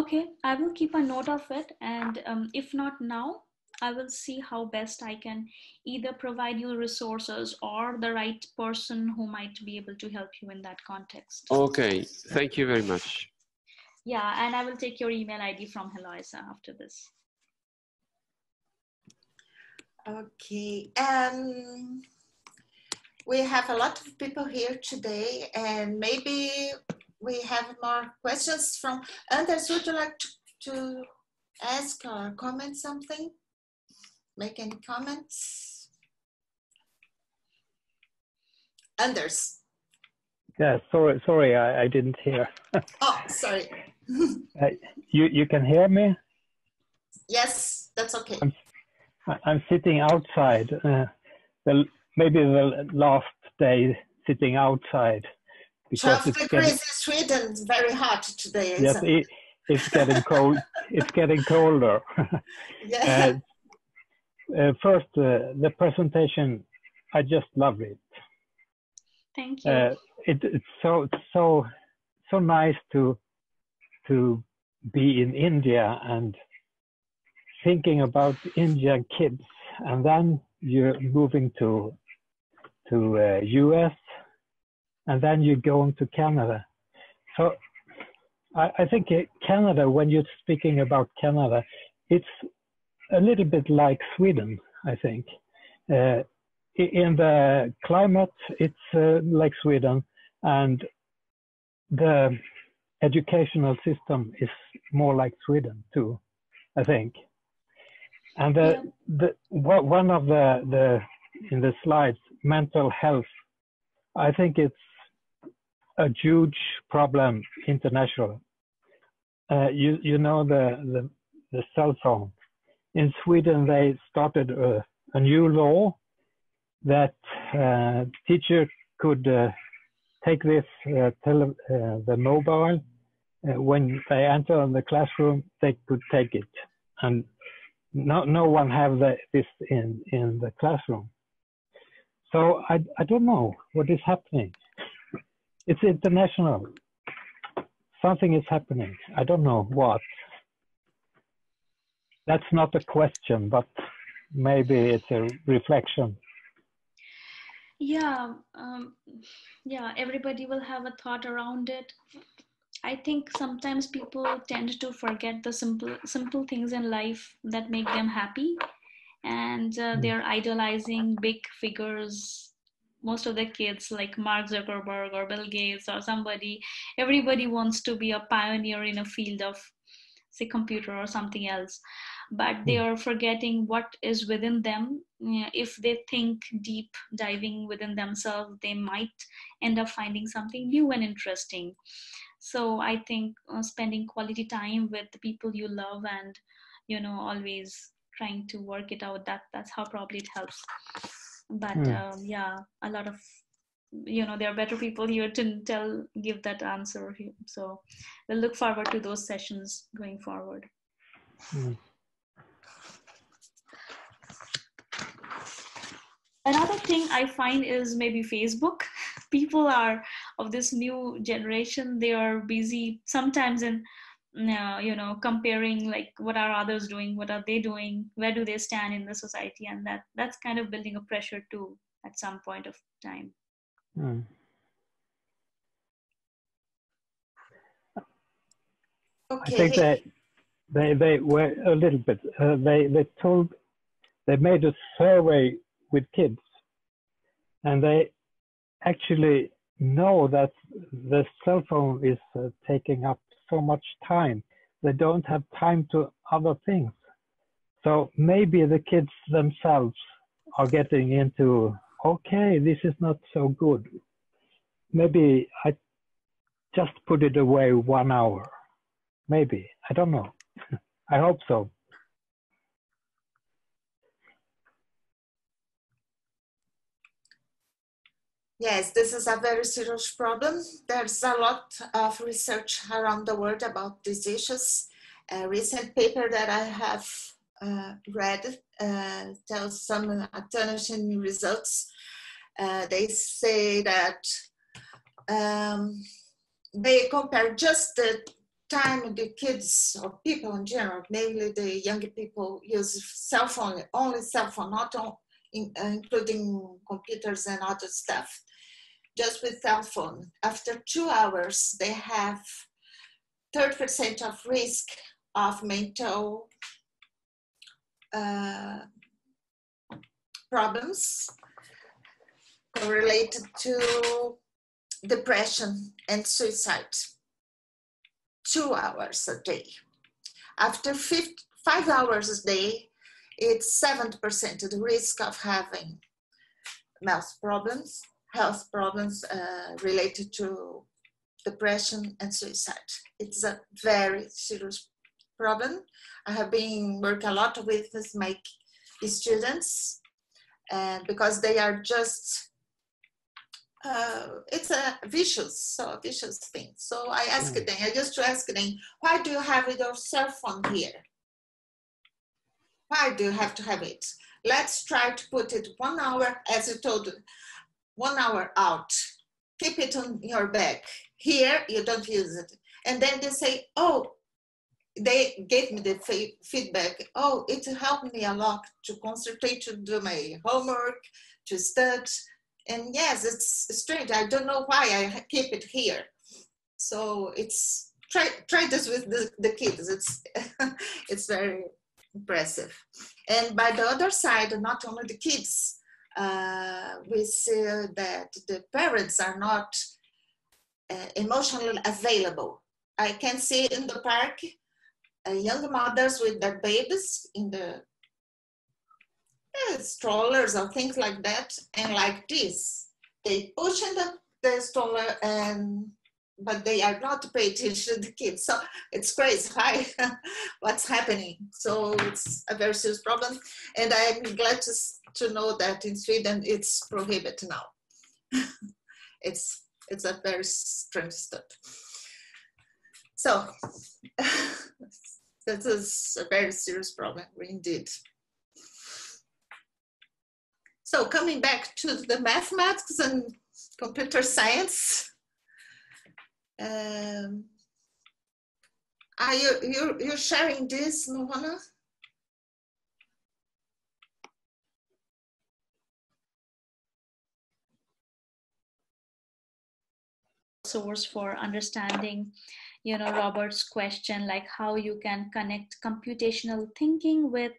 Okay, I will keep a note of it, and um, if not now, I will see how best I can either provide you resources or the right person who might be able to help you in that context. Okay, thank you very much. Yeah, and I will take your email ID from Heloisa after this. Okay, um, we have a lot of people here today and maybe we have more questions from Anders. Would you like to, to ask or comment something? make any comments? Anders. Yeah, sorry, sorry, I, I didn't hear. oh, sorry. uh, you you can hear me? Yes, that's okay. I'm, I'm sitting outside. Uh, the, maybe the last day sitting outside. Because 12 degrees getting, in Sweden, it's very hot today. Yes, it? It, it's getting cold. it's getting colder. yeah. Uh, uh, first, uh, the presentation, I just love it. Thank you. Uh, it, it's so so so nice to to be in India and thinking about Indian kids, and then you're moving to to uh, US, and then you're going to Canada. So I, I think uh, Canada, when you're speaking about Canada, it's a little bit like Sweden, I think. Uh, in the climate, it's uh, like Sweden, and the educational system is more like Sweden too, I think. And the, the one of the the in the slides, mental health, I think it's a huge problem international. Uh, you you know the the the cell phone in Sweden, they started a, a new law that uh, teacher could uh, take this uh, tele, uh, the mobile uh, when they enter in the classroom. They could take it, and no no one have the, this in in the classroom. So I I don't know what is happening. It's international. Something is happening. I don't know what that's not a question, but maybe it's a reflection. Yeah, um, yeah, everybody will have a thought around it. I think sometimes people tend to forget the simple simple things in life that make them happy, and uh, they're idolizing big figures. Most of the kids, like Mark Zuckerberg or Bill Gates or somebody, everybody wants to be a pioneer in a field of, say, computer or something else but they hmm. are forgetting what is within them if they think deep diving within themselves they might end up finding something new and interesting so i think uh, spending quality time with the people you love and you know always trying to work it out that that's how probably it helps but mm. um, yeah a lot of you know there are better people here to tell give that answer so we'll look forward to those sessions going forward mm. Another thing i find is maybe facebook. People are of this new generation. They are busy sometimes in uh, you know comparing like what are others doing? What are they doing? Where do they stand in the society? And that that's kind of building a pressure too at some point of time. Mm. okay. i think that they they were a little bit uh, they they told they made a survey with kids. And they actually know that the cell phone is uh, taking up so much time. They don't have time to other things. So maybe the kids themselves are getting into, okay, this is not so good. Maybe I just put it away one hour. Maybe. I don't know. I hope so. Yes, this is a very serious problem. There's a lot of research around the world about these issues. A recent paper that I have uh, read uh, tells some astonishing results. Uh, they say that um, they compare just the time the kids or people in general, mainly the younger people, use cell phone, only cell phone, not on, in, uh, including computers and other stuff, just with cell phone. After two hours, they have 30% of risk of mental uh, problems related to depression and suicide. Two hours a day. After five hours a day, it's 7% of the risk of having health problems, health problems uh, related to depression and suicide. It's a very serious problem. I have been working a lot with my students and because they are just uh, it's a vicious, so vicious thing. So I asked mm. them, I used to ask them, why do you have your cell phone here? Why do you have to have it? Let's try to put it one hour, as you told, one hour out. Keep it on your back. Here, you don't use it. And then they say, oh, they gave me the feedback. Oh, it helped me a lot to concentrate, to do my homework, to study. And yes, it's strange. I don't know why I keep it here. So it's try try this with the, the kids. It's it's very impressive. And by the other side, not only the kids, we see that the parents are not uh, emotionally available. I can see in the park uh, young mothers with their babies in the uh, strollers or things like that, and like this, they push in the, the stroller and but they are not paying attention to the kids. So it's crazy, Hi, what's happening? So it's a very serious problem. And I'm glad to, to know that in Sweden it's prohibited now. it's, it's a very strange step. So This is a very serious problem, indeed. So coming back to the mathematics and computer science, um, are you you you sharing this, Mohona? source for understanding you know robert's question like how you can connect computational thinking with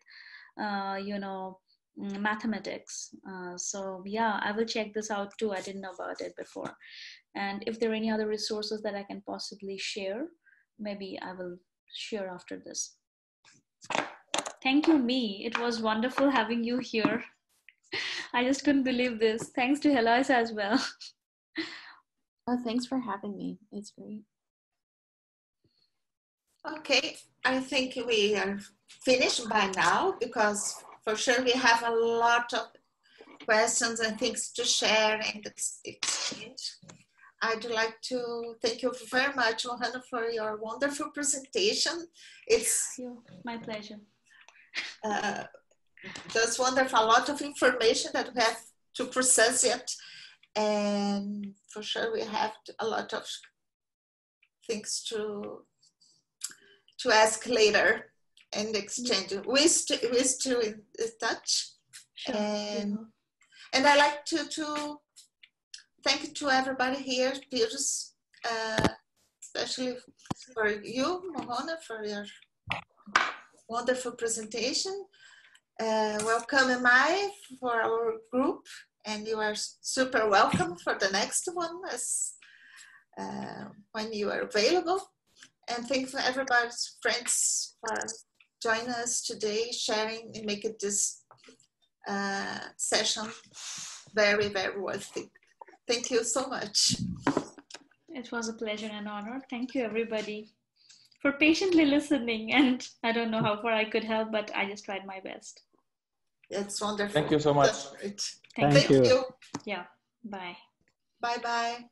uh, you know mm, mathematics. Uh, so yeah i will check this out too. I didn't know about it before and if there are any other resources that i can possibly share maybe i will share after this. Thank you me. It was wonderful having you here. I just couldn't believe this. Thanks to Heloisa as well. Oh thanks for having me. It's great. Okay, I think we are finished by now because for sure we have a lot of questions and things to share and exchange. I'd like to thank you very much, Johanna, for your wonderful presentation. It's my pleasure. Uh, that's wonderful. A lot of information that we have to process yet, and for sure we have a lot of things to to ask later and exchange. We, st- we still in touch. Sure. And, and I like to, to thank you to everybody here, Piers, uh, especially for you, Mohona, for your wonderful presentation. Uh, welcome, Mai, for our group, and you are super welcome for the next one as uh, when you are available and thank for everybody's friends for joining us today, sharing and making this uh, session very, very worthy. Thank you so much. It was a pleasure and honor. Thank you, everybody, for patiently listening. And I don't know how far I could help, but I just tried my best. It's wonderful. Thank you so much. Thank, Thank you. you. Yeah. Bye. Bye bye.